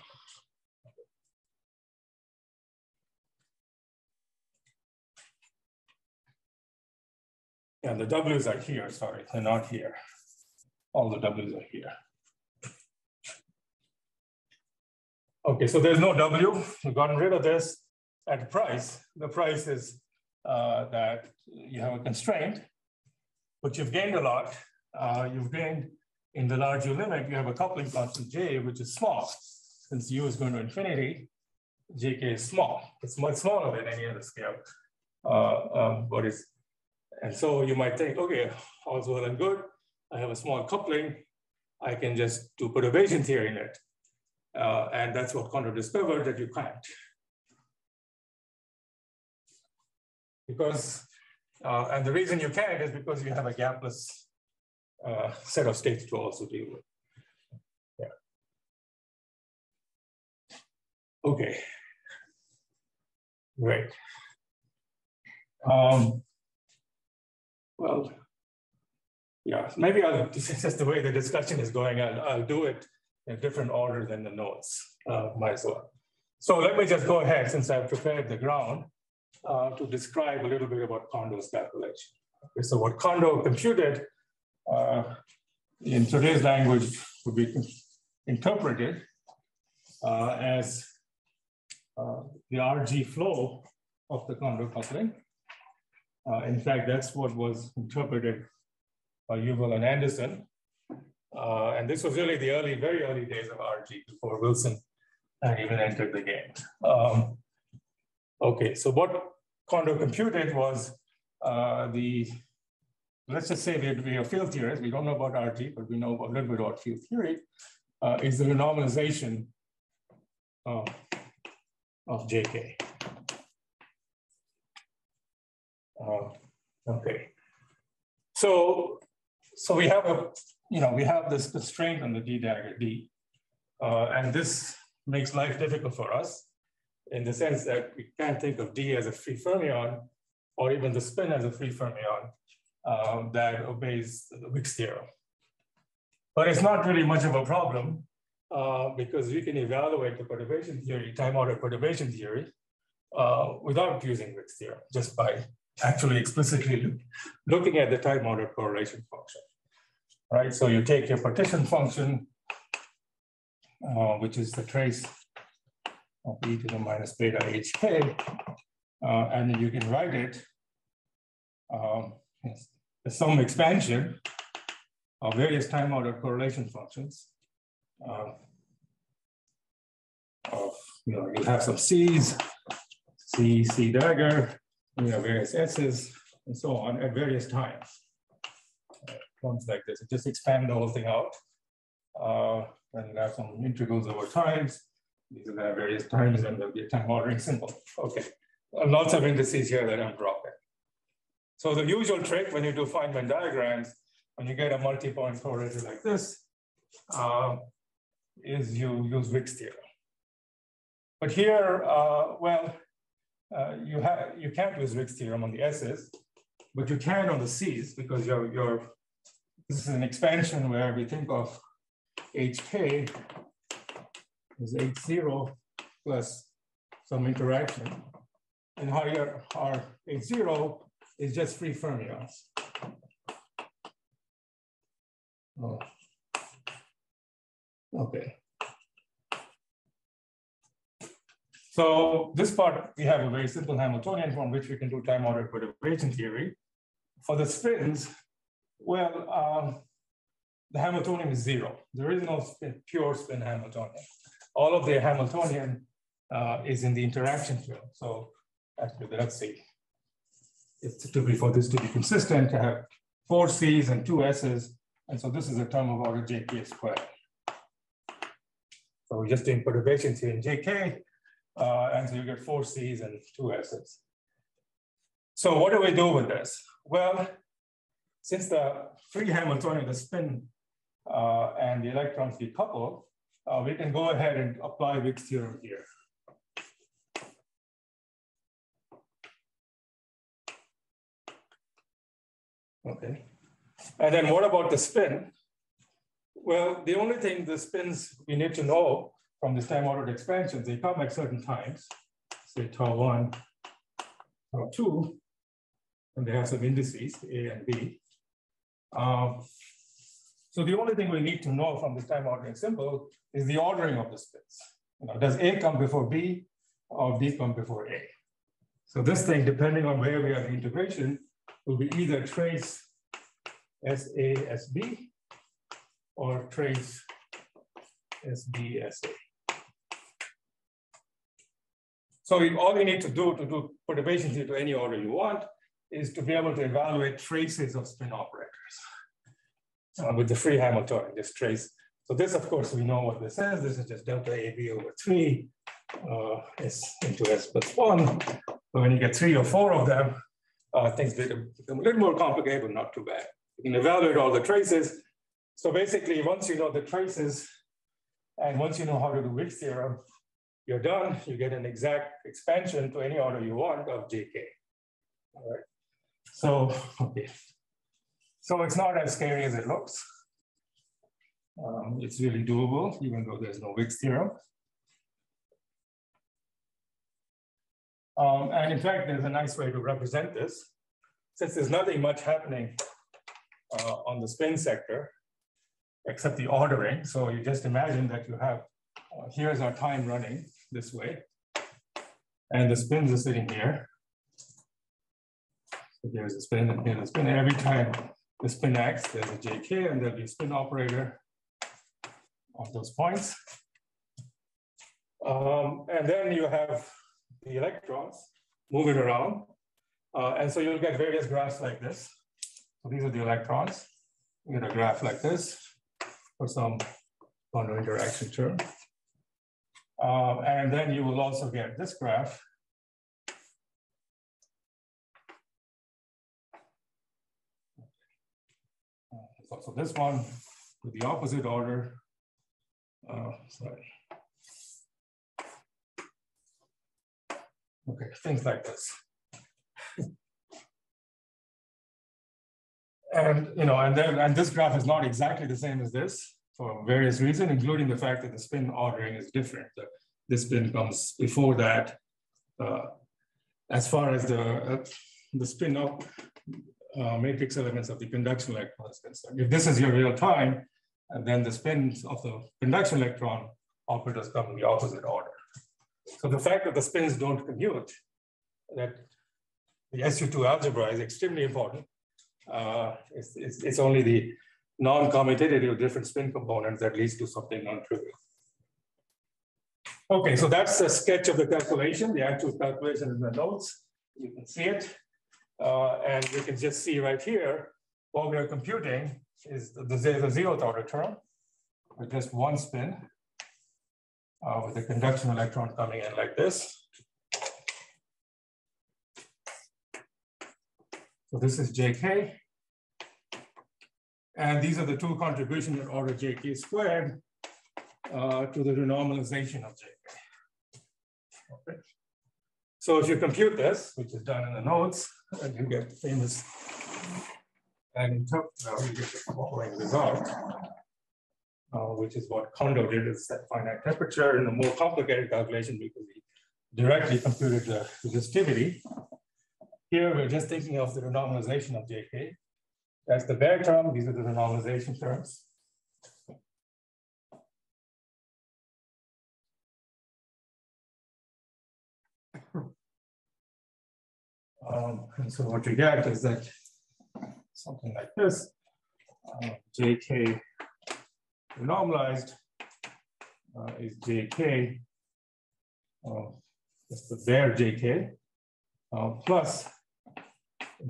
And the W's are here, sorry, they're not here. All the W's are here. Okay, so there's no W. We've gotten rid of this at price. The price is uh, that you have a constraint, but you've gained a lot. Uh, you've gained in the large U limit, you have a coupling constant J, which is small. Since U is going to infinity, JK is small. It's much smaller than any other scale. Uh, um, but it's, and so you might think, okay, all's well and good. I have a small coupling. I can just do perturbation theory in it. Uh, and that's what Kondo discovered that you can't. Because, uh, and the reason you can't is because you have a gapless uh, set of states to also deal with. Yeah. Okay. Great. Um, well, yeah, maybe I'll, this *laughs* is just the way the discussion is going, I'll, I'll do it a different order than the notes, uh, might as well. So let me just go ahead, since I've prepared the ground, uh, to describe a little bit about Kondo's calculation. Okay, so what Kondo computed uh, in today's language would be interpreted uh, as uh, the RG flow of the Kondo coupling. Uh, in fact, that's what was interpreted by Yuval and Anderson. Uh, and this was really the early, very early days of RG before Wilson even entered the game. Um, okay, so what Kondo computed was uh, the let's just say we, we are field theorists, we don't know about RG, but we know a little bit about field theory, uh, is the renormalization of, of JK. Uh, okay. So, so we have a, you know, we have this constraint on the D dagger D, uh, and this makes life difficult for us in the sense that we can't think of D as a free fermion or even the spin as a free fermion um, that obeys the Wick's theorem. But it's not really much of a problem uh, because we can evaluate the perturbation theory, time order perturbation theory, uh, without using Wick's theorem, just by actually explicitly look, looking at the time order correlation function. Right, so you take your partition function, uh, which is the trace of e to the minus beta hk, uh, and then you can write it um, as some expansion of various time order correlation functions. Um, of, you know, you have some C's, C, C dagger, you know, various S's, and so on at various times. Uh, like this, It just expand the whole thing out. Uh, and have some integrals over times. These are the various times, and there'll be a time ordering symbol. Okay, lots of indices here that I'm dropping. So the usual trick when you do Feynman diagrams, when you get a multi-point correlator like this, uh, is you use Wick's theorem. But here, uh, well, uh, you you can't use Wick's theorem on the S's, but you can on the C's because you're, you're this is an expansion where we think of HK is H0 plus some interaction. And how your our H0 is just free fermions. Oh. Okay. So this part, we have a very simple Hamiltonian from which we can do time ordered perturbation theory. For the spins, well, um, the Hamiltonian is zero. There is no spin, pure spin Hamiltonian. All of the Hamiltonian uh, is in the interaction field. So actually, let's see it's to be for this to be consistent to have four C's and two S's. And so this is a term of order JK squared. So we're just doing perturbations here in JK. Uh, and so you get four C's and two S's. So what do we do with this? Well, since the free Hamiltonian, the spin uh, and the electrons decouple, uh, we can go ahead and apply Wick's theorem here. Okay. And then what about the spin? Well, the only thing the spins we need to know from this time ordered expansions, they come at certain times, say tau one, tau two, and they have some indices, A and B. Um, so the only thing we need to know from this time ordering symbol is the ordering of the spins. You know, does A come before B or B come before A? So this thing, depending on where we are in integration, will be either trace SASB or trace SBSA. So all you need to do to do perturbations into any order you want is to be able to evaluate traces of spin operators with the free Hamiltonian, this trace. So this, of course, we know what this is. This is just delta AB over three uh, S into S plus one. But when you get three or four of them, uh, things become a little more complicated, but not too bad. You can evaluate all the traces. So basically, once you know the traces, and once you know how to do Wick's theorem, you're done. You get an exact expansion to any order you want of JK. All right. So, okay. *laughs* So it's not as scary as it looks. Um, it's really doable, even though there's no Wick's theorem. Um, and in fact, there's a nice way to represent this. Since there's nothing much happening uh, on the spin sector, except the ordering. So you just imagine that you have, uh, here's our time running this way, and the spins are sitting here. There's a spin and here's a spin, every time the spin acts, there's a JK, and there'll be a spin operator of those points. Um, and then you have the electrons moving around. Uh, and so you'll get various graphs like this. So these are the electrons. You get a graph like this for some quantum interaction term. Um, and then you will also get this graph. So this one with the opposite order. Uh, sorry. Okay, things like this. and you know, and then and this graph is not exactly the same as this for various reasons, including the fact that the spin ordering is different. The, this spin comes before that. Uh, as far as the uh, the spin of uh, matrix elements of the conduction electron is concerned. If this is your real time, and then the spins of the conduction electron operators come in the opposite order. So the fact that the spins don't commute, that the SU2 algebra is extremely important. Uh, it's, it's, it's, only the non-commutative different spin components that leads to something non-trivial. Okay, so that's a sketch of the calculation, the actual calculation is in the notes. You can see it. Uh, and you can just see right here, what we are computing is the, the, the zeroth order term with just one spin uh, with the conduction electron coming in like this. So this is JK. And these are the two contributions in order JK squared uh, to the renormalization of JK. Okay. So if you compute this, which is done in the notes, and you get the famous, and you get the following result uh, which is what Kondo did is set finite temperature in a more complicated calculation because he directly computed the resistivity. Here we're just thinking of the renormalization of JK. That's the bare term, these are the renormalization terms. Um, and so what you get is that something like this, uh, JK normalized uh, is jk, uh, that's the bare jk, uh, plus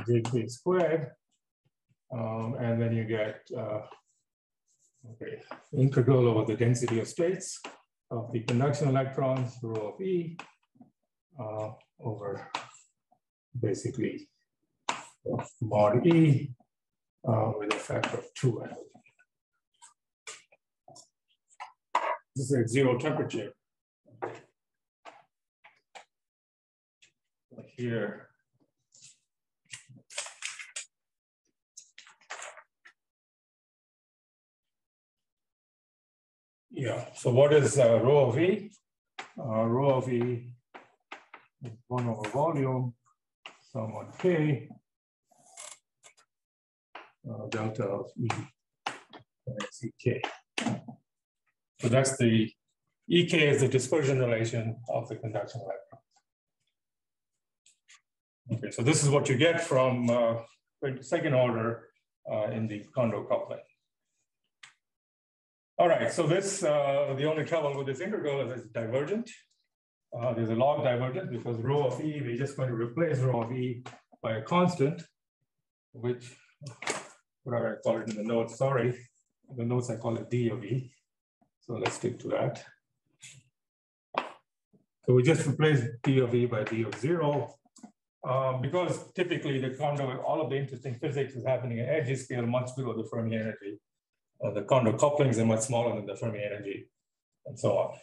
jk squared, um, and then you get uh, okay, integral over the density of states of the conduction electrons, rho of E, uh, over basically mod E uh, with a factor of two. This is at zero temperature. Here. Yeah, so what is uh, rho of E? Uh, rho of E is one over volume, on K, uh, delta of E, CK. So that's the EK is the dispersion relation of the conduction electrons. Okay, so this is what you get from uh, second order uh, in the Kondo coupling. All right, so this, uh, the only trouble with this integral is it's divergent. Uh, there's a log divergence because rho of E, we're just going to replace rho of E by a constant, which, whatever I call it in the notes, sorry, in the notes I call it D of E. So let's stick to that. So we just replace D of E by D of zero. Um, because typically the Kondo, all of the interesting physics is happening at energy scale much below the Fermi energy. Uh, the Kondo couplings are much smaller than the Fermi energy, and so on.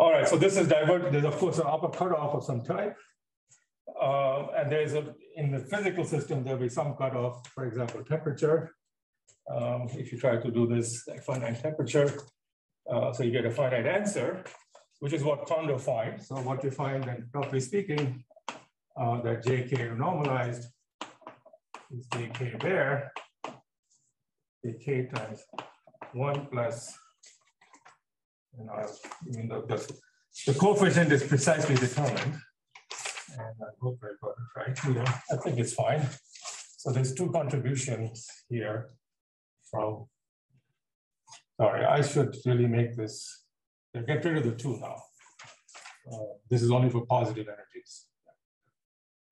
All right, so this is divergent. There's of course an upper cutoff of some type. Uh, and there's a, in the physical system, there'll be some cutoff, for example, temperature um, if you try to do this at finite temperature. Uh, so you get a finite answer, which is what Kondo finds. So what you find, and roughly speaking, uh, that JK normalized is JK there, JK times one plus, you know, I mean, the, the, the coefficient is precisely determined. And I hope I got it right here. I think it's fine. So there's two contributions here from, sorry, I should really make this, get rid of the two now. Uh, this is only for positive energies.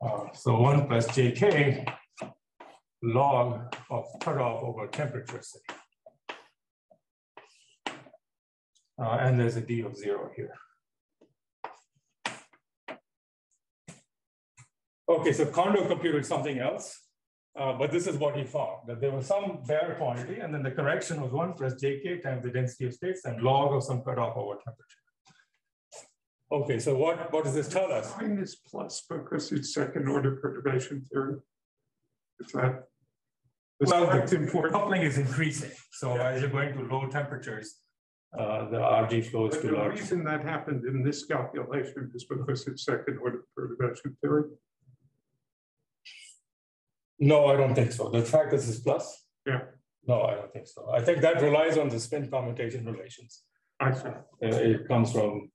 Uh, so one plus jk log of cutoff over temperature, say. Uh, and there's a D of zero here. Okay, so Kondo computed something else, uh, but this is what he found, that there was some bare quantity, and then the correction was one plus jk times the density of states and log of some cutoff over temperature. Okay, so what, what does this tell us? Sign is plus because it's second order perturbation theory. Is that? Well, the important. coupling is increasing. So as you're going to low temperatures, uh, the RG flows to the large. reason that happened in this calculation is because it's second order perturbation theory. No, I don't think so. The fact this is plus? Yeah. No, I don't think so. I think that relies on the spin commutation relations. I see. Uh, It comes from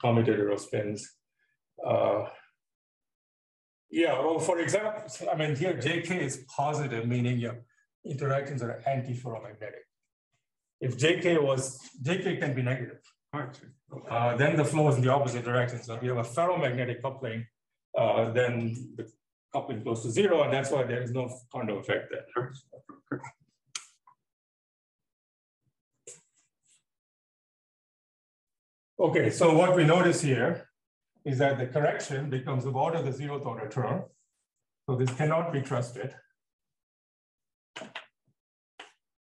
commutator of spins. Uh, Yeah, well, for example, I mean, here JK is positive, meaning your interactions are anti-ferromagnetic. If JK was, JK can be negative. Uh, then the flow is in the opposite direction. So if you have a ferromagnetic coupling, uh, then the coupling goes to zero, and that's why there is no Kondo effect there. Okay, so what we notice here is that the correction becomes about the zeroth order term. So this cannot be trusted.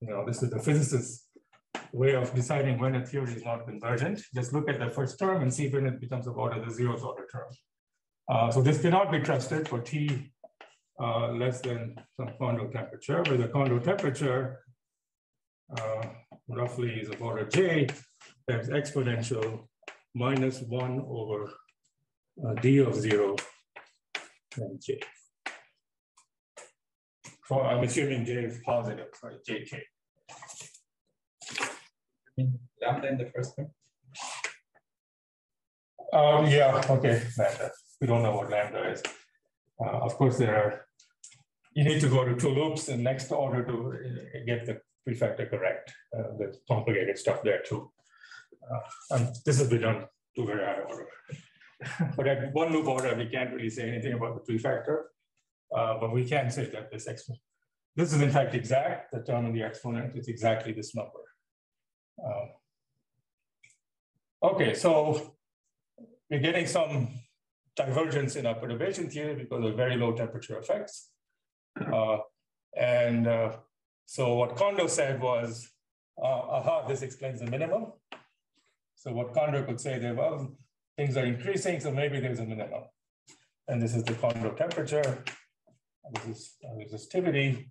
You know, this is the physicist's way of deciding when a theory is not convergent. Just look at the first term and see when it becomes about the zeroth order term. Uh, so this cannot be trusted for T uh, less than some Kondo temperature, where the Kondo temperature uh, roughly is about a J times exponential minus one over uh, D of zero and J. So I'm assuming J is positive, right, JK. Lambda in the first term. Um, yeah, okay, lambda. We don't know what lambda is. Uh, of course, there are, you need to go to two loops in next order to uh, get the prefactor correct. Uh, there's complicated stuff there too. Uh, and this has been done to very high order. *laughs* but at one loop order, we can't really say anything about the prefactor. Uh, but we can say that this exponent, this is in fact exact, the term in the exponent is exactly this number. Um, okay, so we're getting some divergence in our perturbation theory because of very low temperature effects. Uh, and uh, so what Kondo said was, uh, aha, this explains the minimum. So what Kondo could say there, well, things are increasing, so maybe there's a minimum. And this is the Kondo temperature. This is uh, resistivity.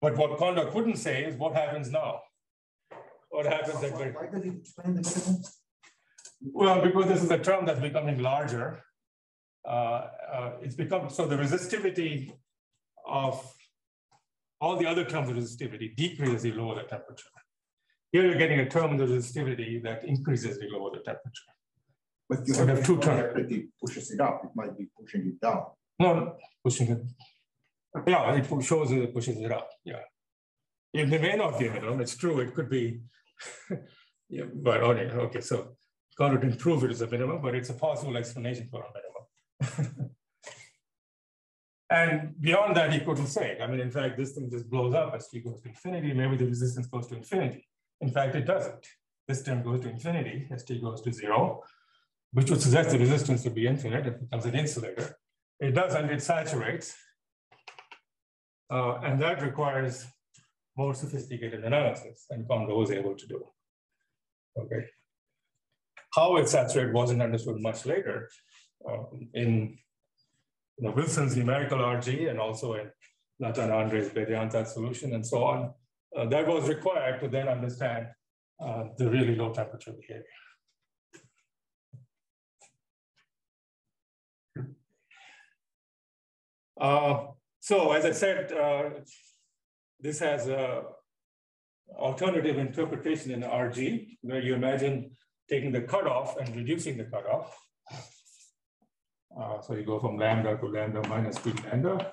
But what Kondo couldn't say is what happens now. What happens at Why why explain the minimum? well, because this is a term that's becoming larger, uh, uh, it's become, so the resistivity of all the other terms of resistivity decreases the lower the temperature. Here you're getting a term of the resistivity that increases the lower the temperature. But you So have are two terms. property pushes it up, it might be pushing it down. No, no, pushing it. Yeah, it shows it pushes it up, yeah. It may not be minimum, it's true, it could be. *laughs* Yeah, but okay, okay, so God didn't prove as a minimum, but it's a possible explanation for a minimum. *laughs* And beyond that, he couldn't say. I mean, in fact, this thing just blows up as t goes to infinity. Maybe the resistance goes to infinity. In fact, it doesn't. This term goes to infinity as t goes to zero, which would suggest the resistance would be infinite. It becomes an insulator. It doesn't, it saturates. Uh, and that requires more sophisticated analysis than Kondo was able to do. Okay. How it saturates wasn't understood much later uh, in you know, Wilson's numerical RG and also in Natan Andrei's Bethe-Ansatz solution and so on. Uh, that was required to then understand uh, the really low temperature behavior. Uh, so as I said, uh, this has a alternative interpretation in RG, where you imagine taking the cutoff and reducing the cutoff. Uh, so you go from lambda to lambda minus two lambda.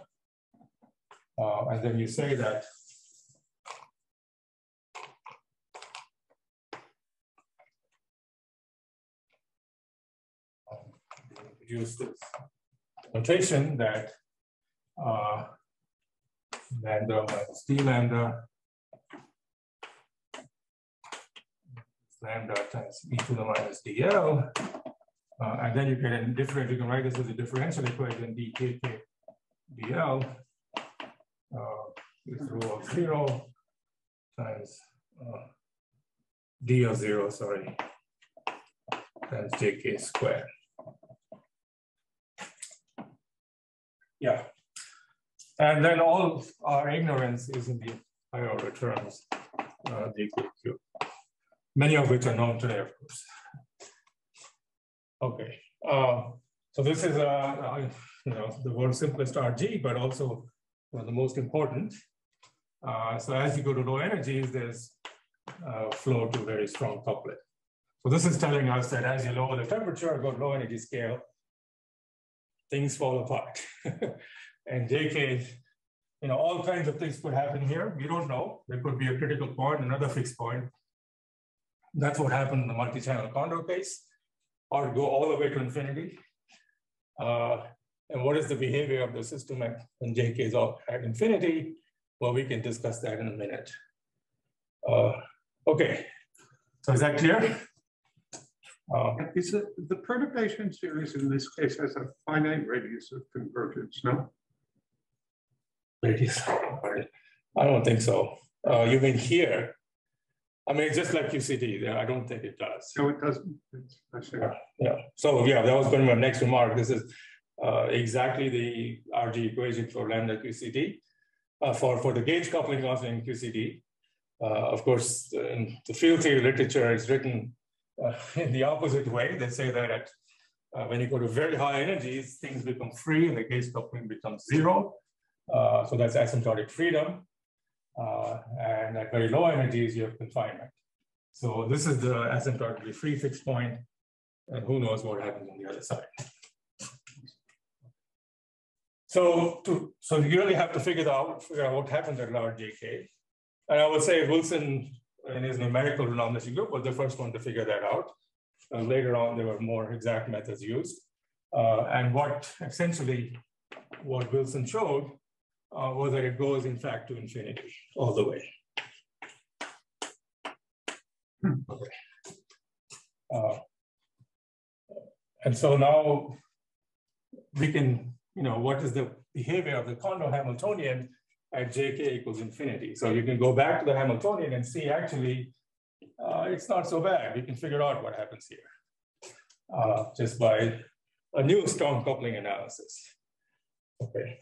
Uh, and then you say that um, use this notation that uh, lambda minus d lambda lambda times e to the minus dl. Uh, and then you get a different, you can write this as a differential equation dkk dl uh, with rho of zero times uh, d of zero, sorry, times jk squared. Yeah. And then all our ignorance is in the higher terms, uh, many of which are known today, of course. Okay, uh, so this is, uh, you know, the world's simplest RG, but also one of the most important. Uh, so as you go to low energies, there's uh, flow to very strong couplet. So this is telling us that as you lower the temperature, go low energy scale, things fall apart. *laughs* and JK, you know, all kinds of things could happen here. We don't know. There could be a critical point, another fixed point. That's what happened in the multi-channel Kondo case, or go all the way to infinity. Uh, and what is the behavior of the system at, when JK is at infinity? Well, we can discuss that in a minute. Uh, okay, so is that clear? Uh, is it, the perturbation series in this case has a finite radius of convergence, no? Radius, I don't think so. Uh, you mean here? I mean, just like QCD, I don't think it does. No, it doesn't. Yeah, yeah. So yeah, that was going to be my next remark. This is uh, exactly the RG equation for lambda QCD. Uh, for, for the gauge coupling loss in QCD, uh, of course, in the field theory literature, it's written uh, *laughs* in the opposite way. They say that at, uh, when you go to very high energies, things become free and the gauge coupling becomes zero. Uh, so that's asymptotic freedom. Uh, and at very low energies, you have confinement. So this is the asymptotically free fixed point, and who knows what happens on the other side. So, to, so you really have to figure out, figure out what happens at large JK. And I would say Wilson in his numerical renormalization group was the first one to figure that out. Uh, later on, there were more exact methods used. Uh, and what essentially what Wilson showed uh, was that it goes in fact to infinity all the way. Hmm. Okay. Uh, and so now we can, you know, what is the behavior of the Kondo Hamiltonian at jk equals infinity? So you can go back to the Hamiltonian and see actually uh, it's not so bad. We can figure out what happens here uh, just by a new strong coupling analysis. Okay.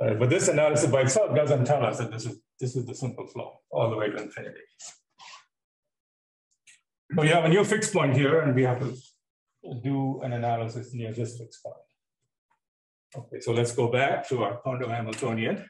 Uh, but this analysis by itself doesn't tell us that this is, this is the simple flow all the way to infinity. So we have a new fixed point here and we have to do an analysis near this fixed point. Okay, so let's go back to our Kondo Hamiltonian.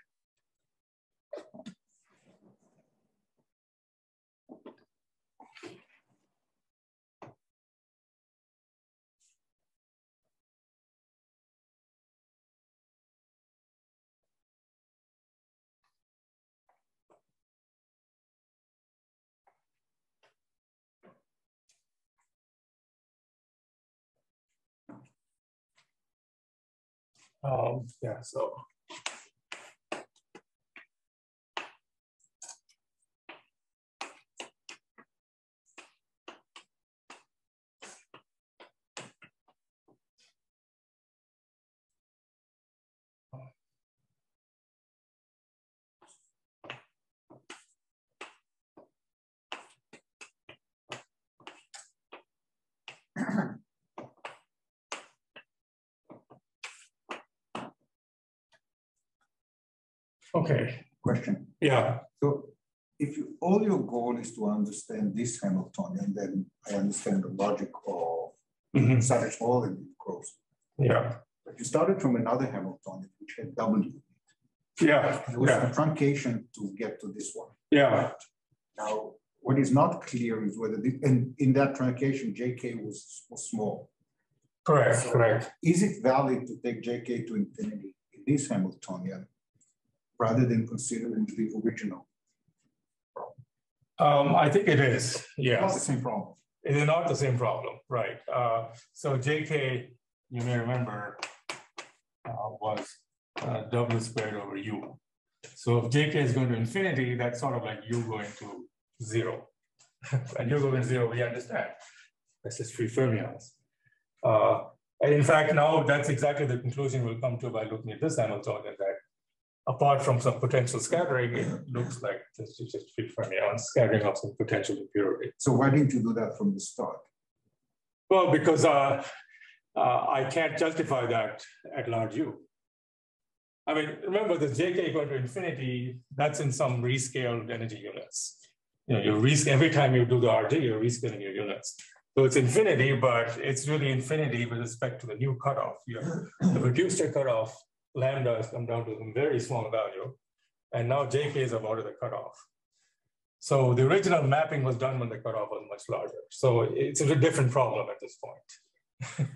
Um, yeah, so. Okay. Question. Yeah. So if you, all your goal is to understand this Hamiltonian, then I understand the logic of mm-hmm. such volume grows. Yeah. But you started from another Hamiltonian, which had W. Yeah. It was yeah. a truncation to get to this one. Yeah. Now, what is not clear is whether, the, and in that truncation, JK was, was small. Correct, so correct. Is it valid to take JK to infinity in this Hamiltonian rather than considering the original Um, I think it is, yes. Not the same problem. It is not the same problem, right? Uh, so JK, you may remember, uh, was uh, W squared over U. So if JK is going to infinity, that's sort of like U going to zero. *laughs* and U going to zero, we understand. That's just free fermions. Uh, and in fact, now that's exactly the conclusion we'll come to by looking at this Hamiltonian that apart from some potential scattering, it looks like this is just free fermions scattering of some potential impurity. So why didn't you do that from the start? Well, because uh, uh, I can't justify that at large U. I mean, remember the JK equal to infinity, that's in some rescaled energy units. You know, you res every time you do the RG, you're rescaling your units. So it's infinity, but it's really infinity with respect to the new cutoff. Here. The reduced cutoff, lambda has come down to a very small value. And now JK is about the cutoff. So the original mapping was done when the cutoff was much larger. So it's a different problem at this point. *laughs*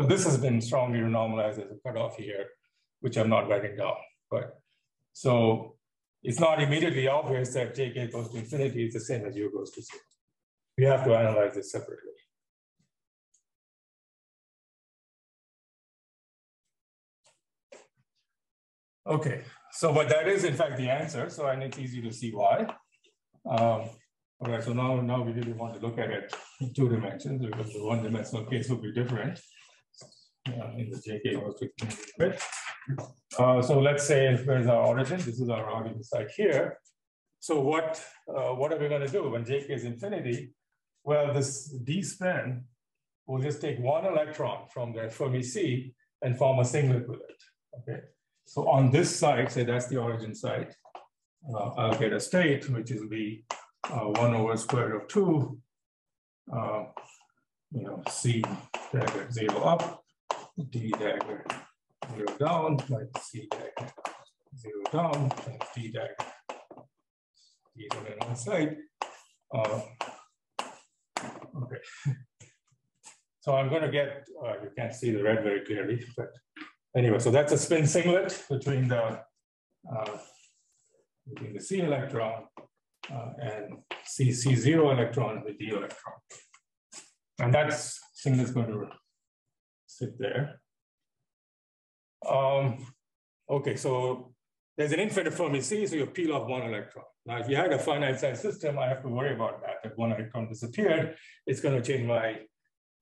so this has been strongly normalized as a cutoff here, which I'm not writing down. But so it's not immediately obvious that JK goes to infinity is the same as U goes to zero. We have to analyze this separately. Okay, so, but that is in fact the answer. So, and it's easy to see why. Um, all right, so now, now we really want to look at it in two dimensions because the one dimensional case will be different uh, in the JK was bit. Uh, so let's say where's our origin? This is our origin site here. So what, uh, what are we going to do when JK is infinity? Well, this D spin will just take one electron from the Fermi sea and form a singlet with it. Okay. So on this side, say that's the origin side, uh, I'll get a state, which will be uh, one over square root of two, uh, you know, C dagger zero up, D dagger zero down, like C dagger zero down, and D dagger D on one side. Uh, okay. *laughs* So I'm going to get, uh, you can't see the red very clearly, but Anyway, so that's a spin singlet between the uh, between the C electron uh, and C C0 electron and the D electron. And that's singlet's going to sit there. Um, okay, so there's an infinite Fermi sea, so you peel off one electron. Now, if you had a finite size system, I have to worry about that. If one electron disappeared, it's going to change my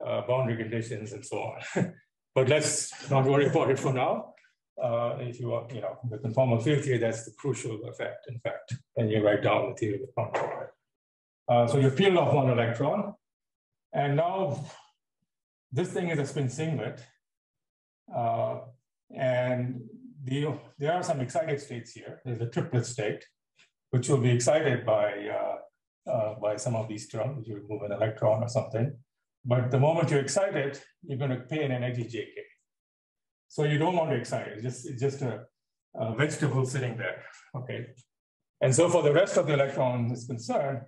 uh, boundary conditions and so on. *laughs* But let's not worry about it for now. Uh, if you want, you know, the conformal field theory, that's the crucial effect, in fact, and you write down the theory of the quantum. Uh, so you peel off one electron, and now this thing is a spin singlet. Uh, and the, there are some excited states here. There's a triplet state, which will be excited by, uh, uh, by some of these terms. You remove an electron or something. But the moment you excite it, you're going to pay an energy JK. So you don't want to excite it. It's just, it's just a, a vegetable sitting there. Okay. And so for the rest of the electrons is concerned,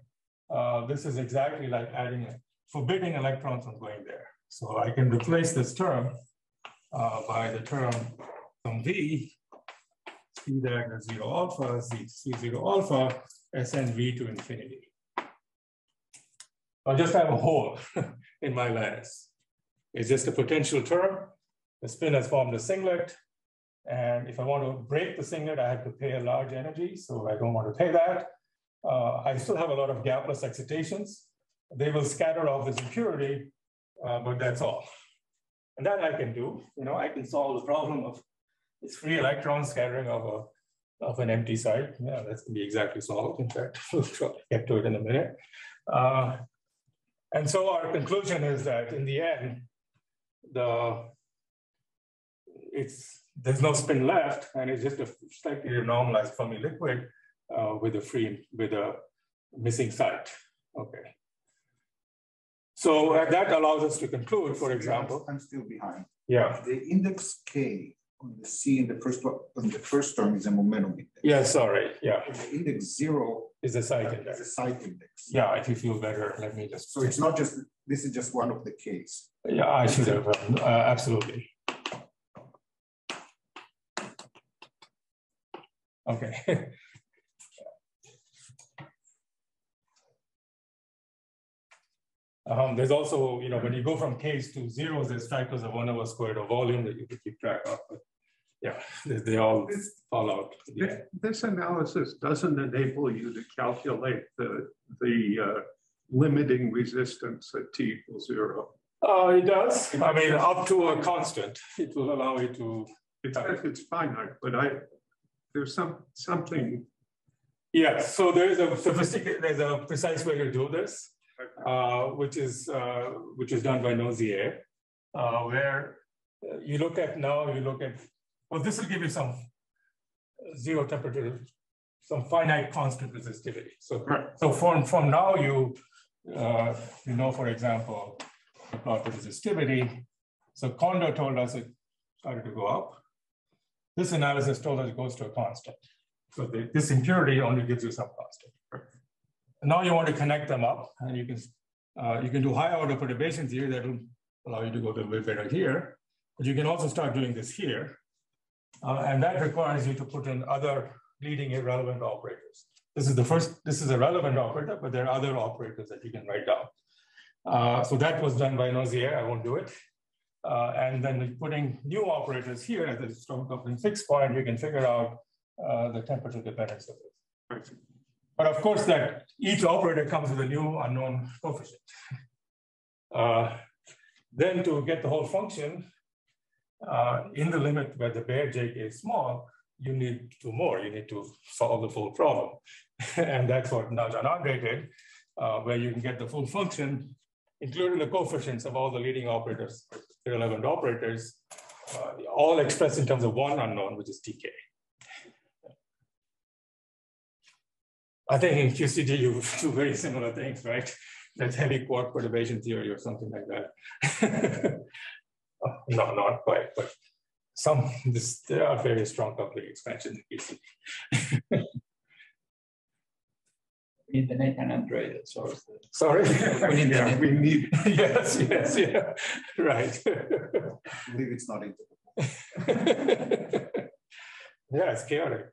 uh, this is exactly like adding, forbidding electrons from going there. So I can replace this term uh, by the term from V, C dagger zero alpha, Z, C zero alpha, Sn V to infinity. I'll just have a hole *laughs* in my lattice. It's just a potential term. The spin has formed a singlet. And if I want to break the singlet, I have to pay a large energy. So I don't want to pay that. Uh, I still have a lot of gapless excitations. They will scatter off this impurity, uh, but that's all. And that I can do. You know, I can solve the problem of this free electron scattering of a of an empty site. Yeah, that's to be exactly solved. In fact, *laughs* we'll get to it in a minute. Uh, and so our conclusion is that in the end, the it's there's no spin left, and it's just a slightly normalized Fermi liquid uh, with a free with a missing site. Okay. So uh, that allows us to conclude, for example. I'm still behind. Yeah. The index K on the C in the first one, on the first term is a momentum index. Yeah, sorry. Yeah. The index zero is a site index. a site index. Yeah, if you feel better, let me just. So it's not just, this is just one of the Ks. Yeah, I should have, uh, absolutely. Okay. *laughs* Um, there's also, you know, when you go from Ks to zeros, there's factors of one over squared of volume that you to keep track of. But yeah, they, they all fall out. This, this analysis doesn't enable you to calculate the, the uh, limiting resistance at t equals zero. Uh, it does. I mean, up to a constant, it will allow you to. It's, it's finite, but I, there's some, something, Yes, so there is a sophisticated, there's a precise way to do this, uh, which is uh, which is done by Nozières, uh, where you look at now, you look at, well, this will give you some zero temperature, some finite constant resistivity. So, so from, from now you, uh, you know, for example, the plot the resistivity. So Kondo told us it started to go up. This analysis told us it goes to a constant. So the, this impurity only gives you some constant. And now you want to connect them up, and you can uh, you can do high order perturbations here that will allow you to go a little bit better here. But you can also start doing this here. Uh, and that requires you to put in other leading irrelevant operators. This is the first, this is a relevant operator, but there are other operators that you can write down. Uh, so that was done by Nozières, I won't do it. Uh, and then putting new operators here at the strong coupling fixed point, you can figure out uh, the temperature dependence of this. But of course that each operator comes with a new unknown coefficient. *laughs* Uh, then to get the whole function, uh, in the limit where the bare jk is small, you need two more. You need to solve the full problem. *laughs* and that's what Najan did, uh, where you can get the full function, including the coefficients of all the leading operators, the relevant operators, uh, all expressed in terms of one unknown, which is tk. I think in QCD you do very similar things, right? That's heavy quark perturbation theory or something like that. *laughs* no, not quite, but some, this, there are very strong coupling expansions in QCD. we need the Natan Andrei that. Sorry? we need *laughs* yeah, we need. *laughs* yes, yes, yeah, right. I believe it's not interpretable. *laughs* yeah, it's chaotic.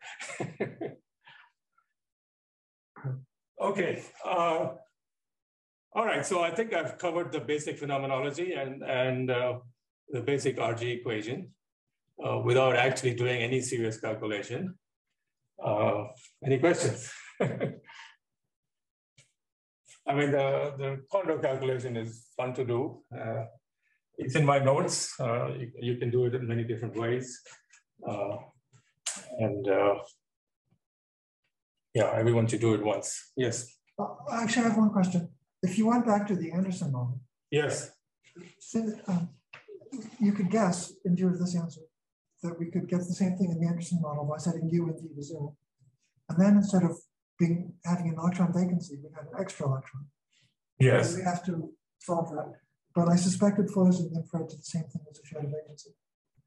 okay. Uh, all right, so I think I've covered the basic phenomenology and, and uh, the basic RG equation uh, without actually doing any serious calculation. Uh, any questions? *laughs* I mean, the, the Kondo calculation is fun to do. Uh, it's in my notes. Uh, you, you, can do it in many different ways. Uh, and uh, yeah, everyone should do it once. Yes. actually, I have one question. If you went back to the Anderson model, yes. Since, um, you could guess in view of this answer that we could get the same thing in the Anderson model by setting u and v to zero. And then instead of being having an electron vacancy, we have an extra electron. Yes. we have to solve that. But I suspect it flows in the infrared to the same thing as had a vacancy.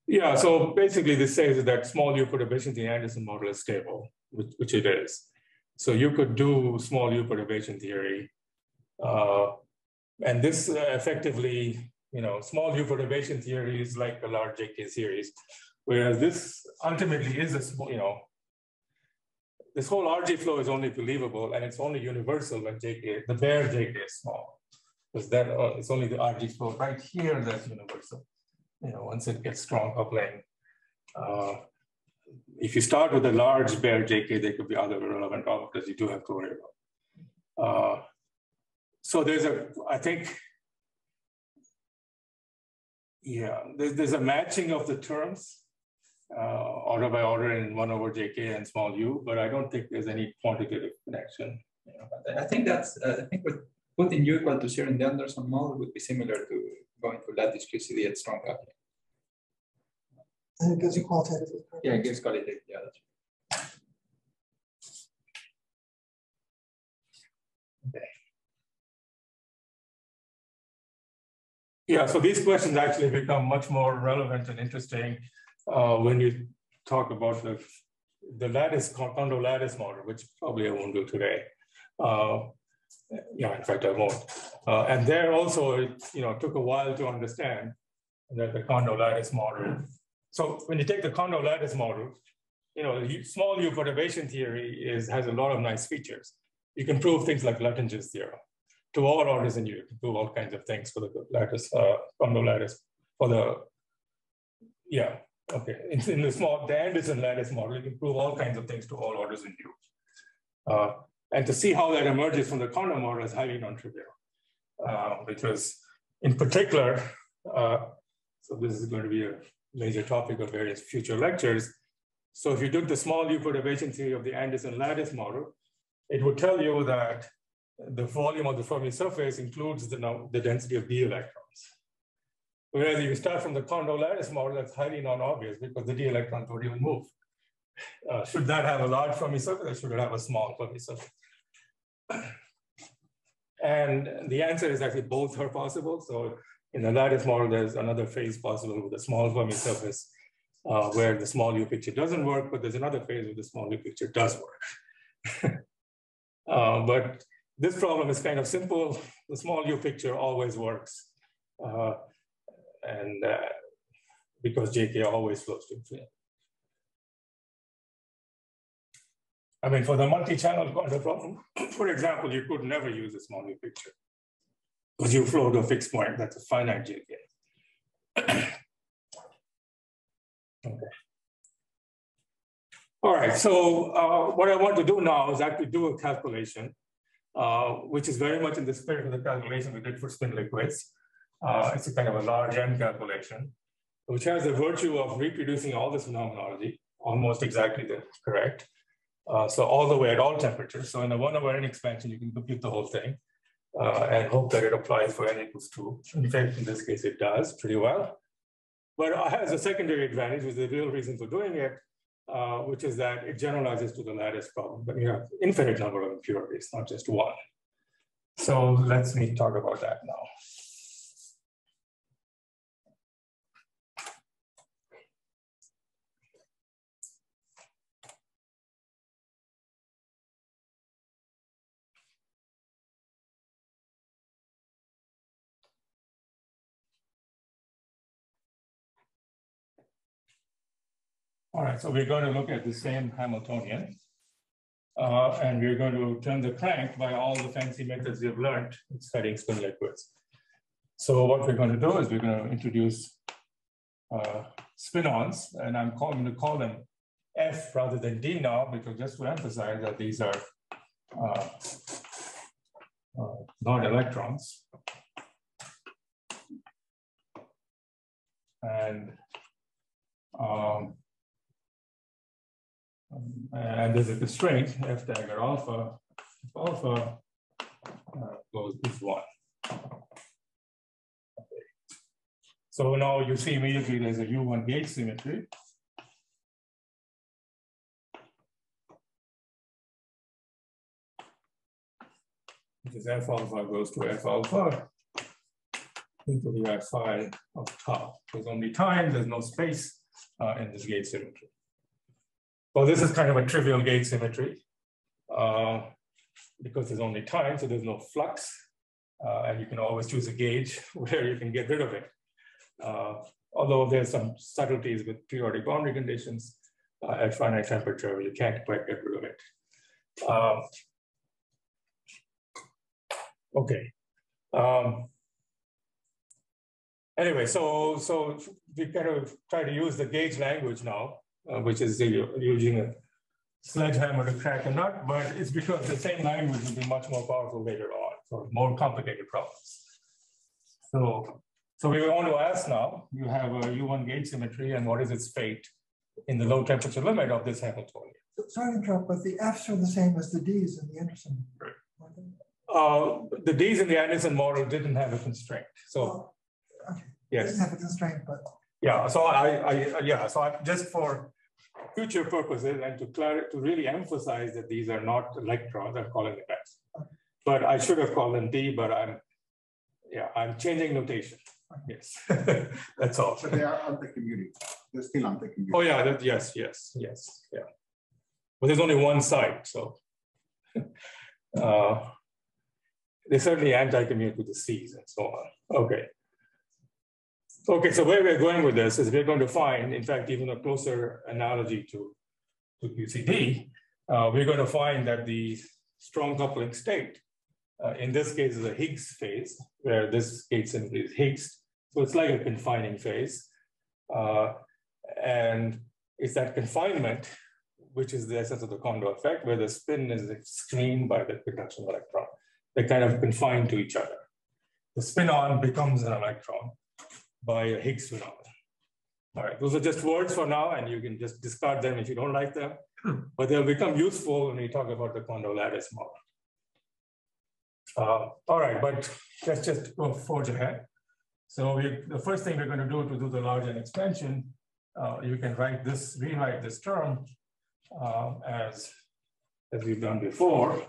Yeah, so basically this says that small u perturbation in the Anderson model is stable, which, which it is. So you could do small u perturbation theory. Uh, and this uh, effectively you know, small U perturbation theory is like a large JK series, whereas this ultimately is a small, you know, this whole RG flow is only believable and it's only universal when JK, the bare JK is small. Because that uh, it's only the RG flow right here that's universal. You know, once it gets strong coupling. Uh, if you start with a large bare JK, there could be other relevant operators you do have to worry about. Uh, so there's a, I think yeah, there's, there's a matching of the terms, uh, order by order in one over JK and small u, but I don't think there's any quantitative connection. Yeah, I think that's, uh, I think with putting u equal to zero in the Anderson model would be similar to going to lattice QCD at strong coupling. And it gives you qualitative. Yeah, it gives qualitative, yeah, that's right. Yeah, so these questions actually become much more relevant and interesting uh, when you talk about the, the lattice, Kondo lattice model, which probably I won't do today. Uh, yeah, in fact, I won't. Uh, and there also, it you know, took a while to understand that the Kondo lattice model. So when you take the Kondo lattice model, you know, small U perturbation theory is, has a lot of nice features. You can prove things like Luttinger's theorem to all orders in U to do all kinds of things for the lattice, uh, Kondo lattice, for the, yeah, Okay, in, the small, the Anderson lattice model, you can prove all kinds of things to all orders in U. Uh, and to see how that emerges from the Kondo model is highly non-trivial, uh, because in particular, uh, so this is going to be a major topic of various future lectures. So if you took the small U perturbation theory of the Anderson lattice model, it would tell you that the volume of the Fermi surface includes the, the density of d electrons. Whereas if you start from the Kondo lattice model, that's highly non-obvious because the d electrons don't even move. Uh, should that have a large Fermi surface or should it have a small Fermi surface? *clears throat* And the answer is actually both are possible. So in the lattice model, there's another phase possible with a small Fermi surface uh, where the small U picture doesn't work, but there's another phase where the small U picture does work. *laughs* uh, but this problem is kind of simple. The small U picture always works. Uh, and uh, because JK always flows to infinity. I mean, for the multi-channel quantum problem, *clears throat* for example, you could never use a small U picture because you flow to a fixed point. That's a finite JK. *clears throat* okay. All right, so uh, what I want to do now is actually do a calculation, uh, which is very much in the spirit of the calculation we did for spin liquids. Uh, it's a kind of a large M calculation, which has the virtue of reproducing all this phenomenology, almost exactly the correct. Uh, so all the way at all temperatures. So in a one over n expansion, you can compute the whole thing uh, and hope that it applies for n equals two. In fact, in this case, it does pretty well. But it has a secondary advantage, which is the real reason for doing it, uh, which is that it generalizes to the lattice problem. But you have infinite number of impurities, not just one. So let's me talk about that now. All right, so we're going to look at the same Hamiltonian. Uh, and we're going to turn the crank by all the fancy methods we've learned in studying spin liquids. So what we're going to do is we're going to introduce uh, spin-ons, and I'm going to call them F rather than D now, because just to emphasize that these are uh, uh not electrons. And um, and there's a constraint, f dagger alpha, if alpha uh, goes is one. So now you see immediately there's a U1 gauge symmetry. Because f alpha goes to f alpha into the phi of tau. There's only time, there's no space uh, in this gauge symmetry. Well, this is kind of a trivial gauge symmetry uh, because there's only time, so there's no flux. Uh, and you can always choose a gauge *laughs* where you can get rid of it. Uh, although there's some subtleties with periodic boundary conditions uh, at finite temperature, you can't quite get rid of it. Um, okay. Um, anyway, so so we kind of try to use the gauge language now uh, which is using a sledgehammer to crack a nut, but it's because the same language will be much more powerful later on for more complicated problems. So, so we want to ask now, you have a U1 gauge symmetry and what is its fate in the low temperature limit of this Hamiltonian? Sorry to interrupt, but the F's are the same as the D's in the Anderson. Uh, the D's in the Anderson model didn't have a constraint. So, okay. yes. Didn't have a constraint, but. Yeah, so I, I yeah, so I, just for future purposes and to clar- to really emphasize that these are not electrons, I'm calling it X. But I should have called them D, but I'm, yeah, I'm changing notation. Yes, *laughs* that's all. So they are anti-commuting. They're still anti-commuting. Oh yeah, that, yes, yes, yes, yeah. But there's only one side, so *laughs* uh, they certainly anti-commute with the C's and so on. Okay. Okay, so where we're going with this is we're going to find, in fact, even a closer analogy to, to QCD, uh, we're going to find that the strong coupling state, uh, in this case, is a Higgs phase, where this gauge simply is Higgs. So it's like a confining phase. Uh, And it's that confinement, which is the essence of the Kondo effect, where the spin is screened by the conduction electron. They're kind of confined to each other. The spinon becomes an electron by a Higgs phenomenon. All right, those are just words for now, and you can just discard them if you don't like them, but they'll become useful when we talk about the Kondo lattice model. Uh, all right, but let's just forge ahead. So we, the first thing we're going to do to do the large n expansion, uh, you can write this, rewrite this term uh, as, as we've done before.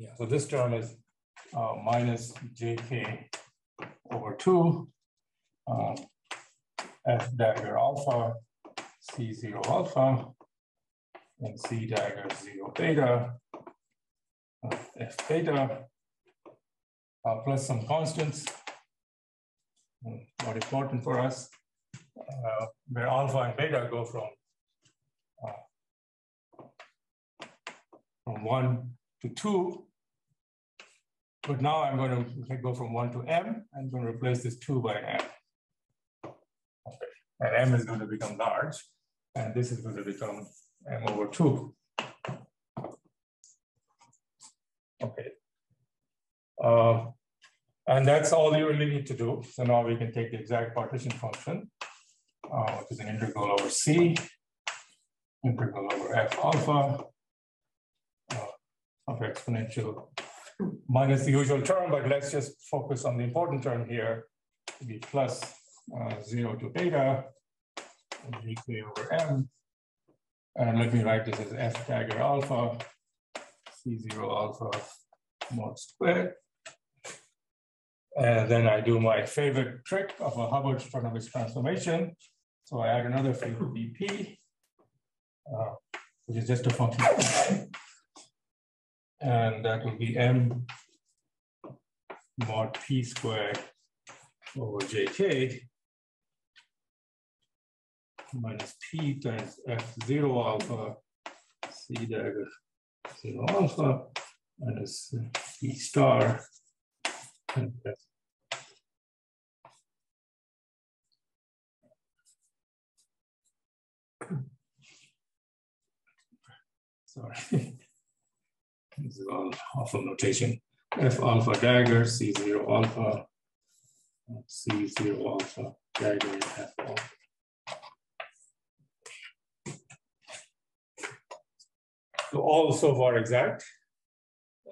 Yeah, so this term is uh, minus jk over 2 uh, f dagger alpha c0 alpha and c dagger 0 beta f beta uh, plus some constants. Not important for us uh, where alpha and beta go from uh, from 1 to 2 but now I'm going to go from 1 to m. I'm going to replace this 2 by m. Okay. And m is going to become large. And this is going to become m over 2. Okay. Uh, and that's all you really need to do. So now we can take the exact partition function, uh, which is an integral over c, integral over f alpha uh, of exponential minus the usual term, but let's just focus on the important term here, be plus uh, 0 to beta, dk over m. And let me write this as f dagger alpha, c0 alpha mod squared. And then I do my favorite trick of a Hubbard-Stratonovich transformation. So I add another field dp, uh, which is just a function and that will be m mod p squared over jk minus p times f0 alpha c dagger 0 alpha minus p star *laughs* Sorry. *laughs* This is all awful notation. F alpha dagger, C0 alpha, C0 alpha dagger, F alpha. So all so far exact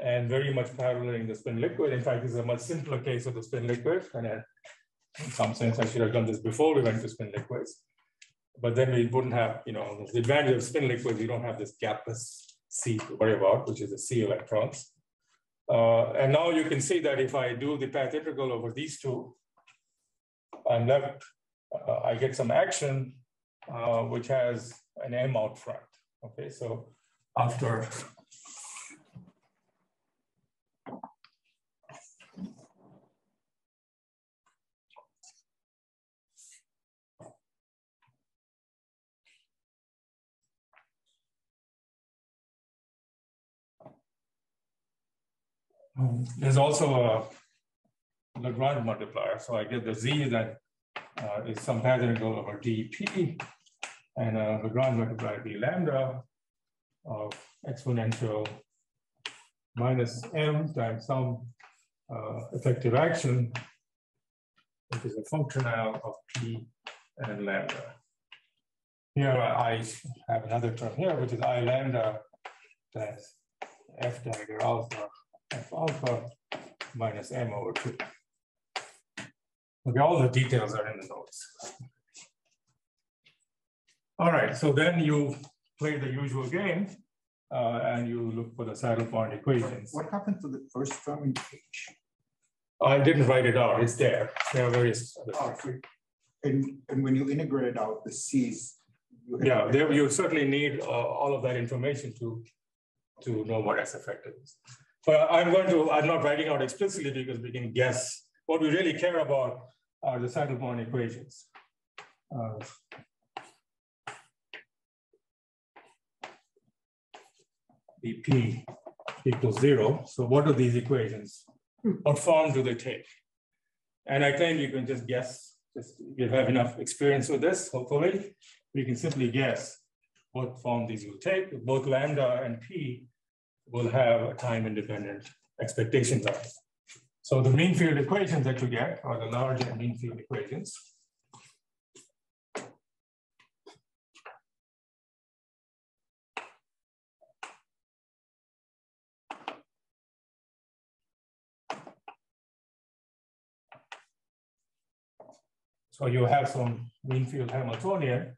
and very much paralleling the spin liquid. In fact, this is a much simpler case of the spin liquid. And in some sense, I should have done this before we went to spin liquids. But then we wouldn't have, you know, the advantage of spin liquids, we don't have this gapless C to worry about, which is the C electrons. Uh, and now you can see that if I do the path integral over these two, I'm left, uh, I get some action uh, which has an M out front. Okay, so after there's also a Lagrange multiplier. So I get the z that uh, is some integral over dp and a Lagrange multiplier d lambda of exponential minus m times some uh, effective action, which is a function now of p and lambda. Here I have another term here, which is i lambda times f dagger alpha f alpha minus m over 2. Okay, all the details are in the notes. All right, so then you play the usual game uh, and you look for the saddle point equations. What happened to the first term in H? I didn't write it out, it's there. There are various oh, and, and when you integrate out the C's, yeah, there you certainly need uh, all of that information to, to know what S effective is. But I'm going to, I'm not writing out explicitly because we can guess. What we really care about are the point equations. Uh, equals zero. So what are these equations? What form do they take? And I think you can just guess, just you have enough experience with this, hopefully. We can simply guess what form these will take. Both lambda and p will have a time independent expectation value. So the mean field equations that you get are the large N mean field equations. So you have some mean field Hamiltonian,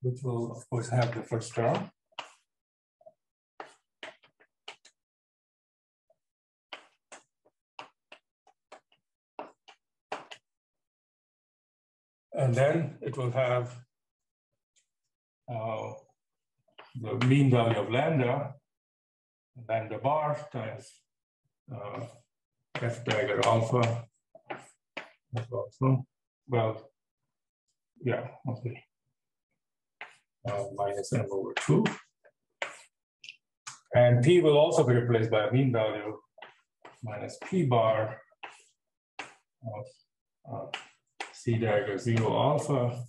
which will of course have the first term. And then it will have uh, the mean value of lambda, lambda bar times uh, f dagger alpha. Also, well, yeah, okay. Uh, minus m over 2. And p will also be replaced by a mean value minus p bar of uh, C dagger zero alpha,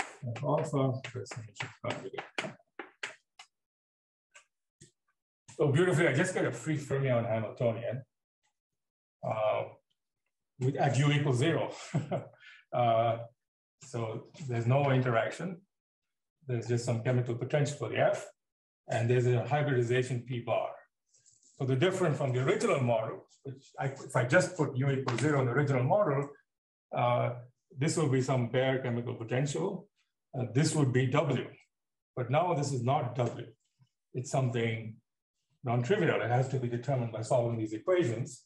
F alpha, So beautifully, I just got a free fermion Hamiltonian uh, with at u equals zero. *laughs* uh, so there's no interaction. There's just some chemical potential for the F, and there's a hybridization P bar. So the difference from the original model, which I, if I just put u equals zero in the original model, this will be some bare chemical potential. Uh, this would be W. But now this is not W. It's something non-trivial. It has to be determined by solving these equations.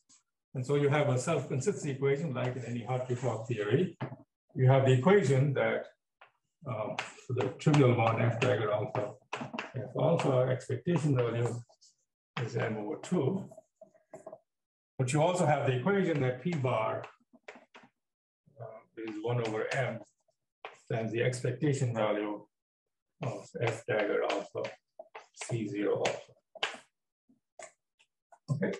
And so you have a self-consistency equation like in any Hartree-Fock theory. You have the equation that um, for the trivial one, f dagger alpha, f alpha expectation value is m over 2. But you also have the equation that p bar is 1 over m times the expectation value of f dagger alpha c0 alpha. Okay,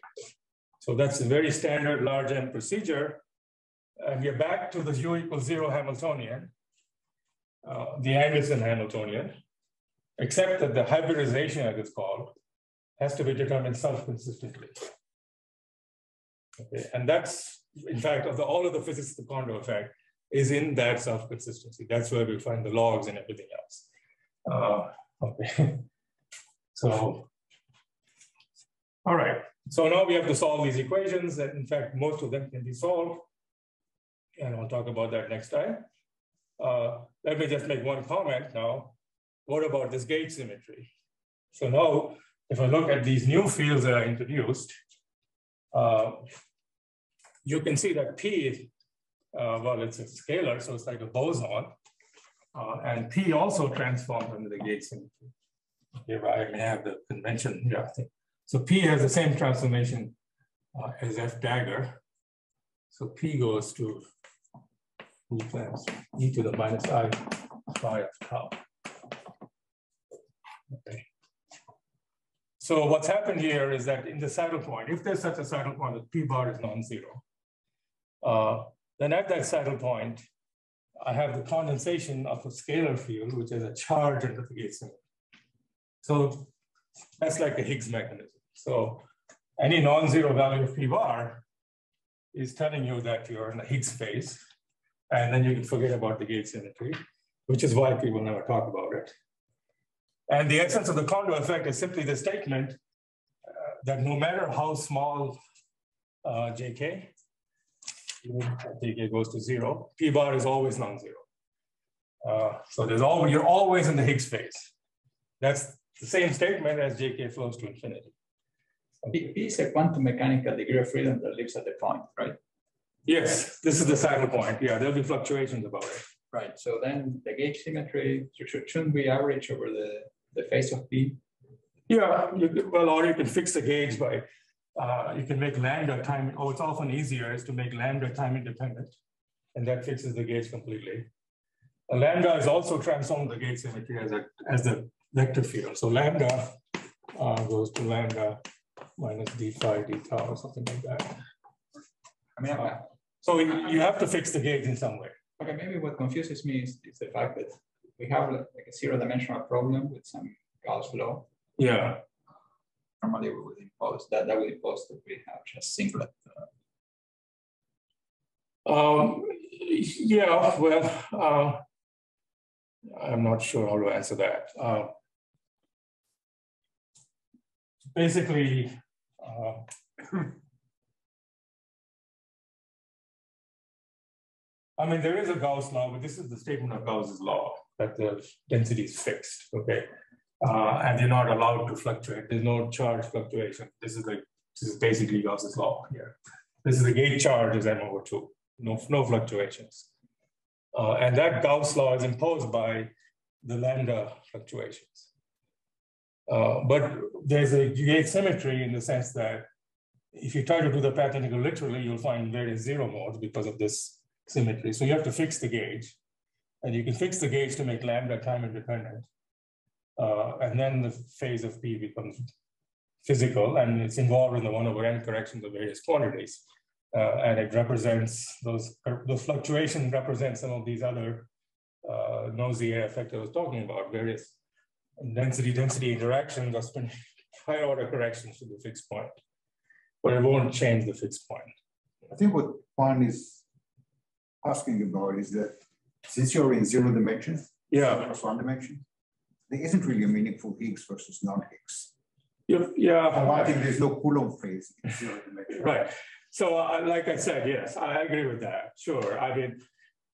so that's a very standard large M procedure. And we're back to the U equals zero Hamiltonian, uh, the Anderson Hamiltonian, except that the hybridization, as it's called, has to be determined self-consistently. Okay, and that's, in fact, of the, all of the physics of the Kondo effect, is in that self-consistency. That's where we find the logs and everything else. Uh, okay. *laughs* so, all right. So now we have to solve these equations. And in fact, most of them can be solved. And I'll talk about that next time. Uh, let me just make one comment now. What about this gauge symmetry? So now, if I look at these new fields that are introduced, uh, you can see that P uh, well, it's a scalar, so it's like a boson. Uh, and P also transforms under the gauge symmetry. Here I may have the convention. Yeah, I think. so P has the same transformation uh, as F dagger. So P goes to e times e to the minus i phi of tau. Okay. So what's happened here is that in the saddle point, if there's such a saddle point that P bar is non-zero, uh, then at that saddle point, I have the condensation of a scalar field, which is a charge under the gauge symmetry. So that's like a Higgs mechanism. So any non-zero value of P bar is telling you that you're in a Higgs phase, and then you can forget about the gauge symmetry, which is why people never talk about it. And the essence of the Kondo effect is simply the statement uh, that no matter how small uh, JK, Tk goes to zero, p bar is always non-zero. Uh, so there's always, you're always in the Higgs phase. That's the same statement as Jk flows to infinity. P, P is a quantum mechanical degree of freedom that lives at the point, right? Yes, this is the saddle point. Yeah, there'll be fluctuations about it. Right. So then the gauge symmetry shouldn't be average over the, the phase of P? Yeah, you, well, or you can fix the gauge by uh, you can make lambda time, oh, it's often easier is to make lambda time independent, and that fixes the gauge completely. A lambda is also transformed the gauge symmetry as a as the vector field. So lambda uh, goes to lambda minus d phi d tau or something like that. I mean, I- So you you have to fix the gauge in some way. okay, maybe what confuses me is, is the fact that we have like like a zero dimensional problem with some Gauss law. Yeah. Normally we would impose that, that would impose that we have just singlet. uh, Um, yeah, well, uh, I'm not sure how to answer that. Uh, basically, uh, *laughs* I mean, there is a Gauss law, but this is the statement of Gauss's law that the density is fixed, okay? Uh, and they're not allowed to fluctuate. There's no charge fluctuation. This is like, this is basically Gauss's law here. This is the gauge charge is m over two, no, no fluctuations. Uh, and that Gauss law is imposed by the lambda fluctuations. Uh, but there's a gauge symmetry in the sense that if you try to do the path integral literally, you'll find various zero modes because of this symmetry. So you have to fix the gauge. And you can fix the gauge to make lambda time independent. Uh, and then the phase of P becomes physical and it's involved in the one over n corrections of various quantities. Uh, and it represents those, those fluctuations represent some of these other uh, Nozières effect I was talking about, various density density interactions or spin *laughs* higher order corrections to the fixed point. But it won't change the fixed point. I think what Juan is asking about is that since you're in zero dimensions, Yeah, plus one dimension, there isn't really a meaningful Higgs versus non-Higgs. yeah, For yeah. one thing, there's no Coulomb phase in zero dimension. Right. So uh, like I said, yes, I agree with that. Sure. I mean,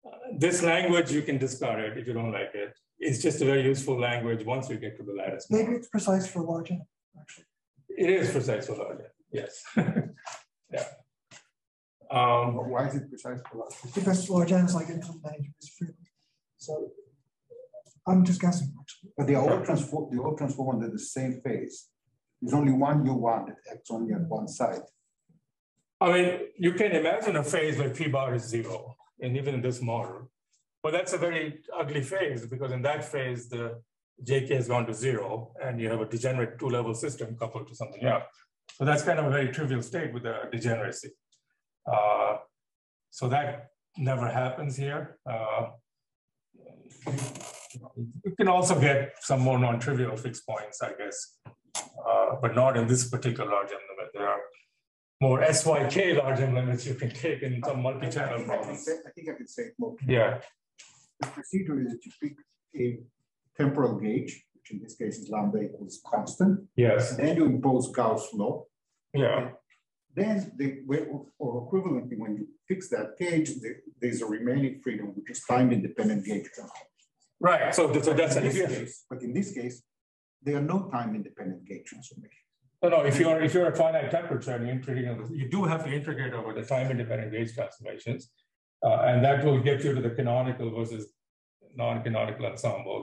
uh, this language, you can discard it if you don't like it. It's just a very useful language once we get to the lattice. model. Maybe it's precise for large n, actually. It is precise for large, yes. *laughs* Yeah. Um, Why is it precise for us? Because large n is like infinite many degrees of freedom. So I'm just guessing, actually. But they are all transform, they all transform under the same phase. There's only one U1 that acts only on one side. I mean, you can imagine a phase where P bar is zero, and even in this model. But that's a very ugly phase because in that phase, the JK has gone to zero, and you have a degenerate two-level system coupled to something else. So that's kind of a very trivial state with the degeneracy. Uh, so that never happens here. Uh, you can also get some more non-trivial fixed points, I guess, uh, but not in this particular large M limit. There are more SYK large M limits you can take in some multi-channel problems. I think I can say it more. Yeah, The procedure is that you pick a temporal gauge, which in this case is lambda equals constant, yes, then you impose Gauss law. yeah, Then the, or equivalently, when you fix that gauge, there- there's a remaining freedom, which is time independent gauge transform. Right. So, so that's, In if this case- But in this case, there are no time independent gauge transformations. no, no, if you're, if you're at finite temperature and you integrate, you do have to integrate over the time independent gauge transformations. Uh, and that will get you to the canonical versus non-canonical ensemble.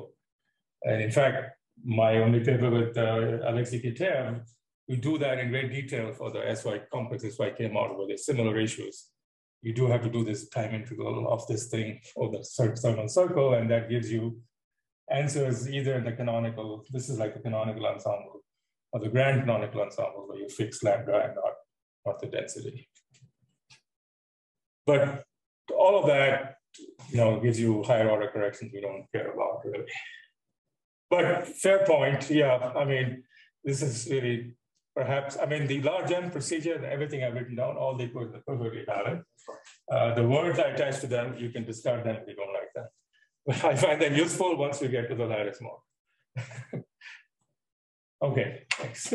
And in fact, my only paper with uh, Alexei Kitaev, we do that in great detail for the SY complex SYK model where there's similar ratios. You do have to do this time integral of this thing of the circle circle, and that gives you answers either in the canonical, this is like the canonical ensemble, or the grand canonical ensemble where you fix lambda and not, not the density. But all of that, you know, gives you higher order corrections we don't care about really. But fair point, yeah, I mean, this is really perhaps, I mean, the large M procedure and everything I've written down, all are perfectly valid. Uh, the words I attach to them, you can discard them if you don't like them. But *laughs* I find them useful once we get to the lattice model. *laughs* okay, thanks.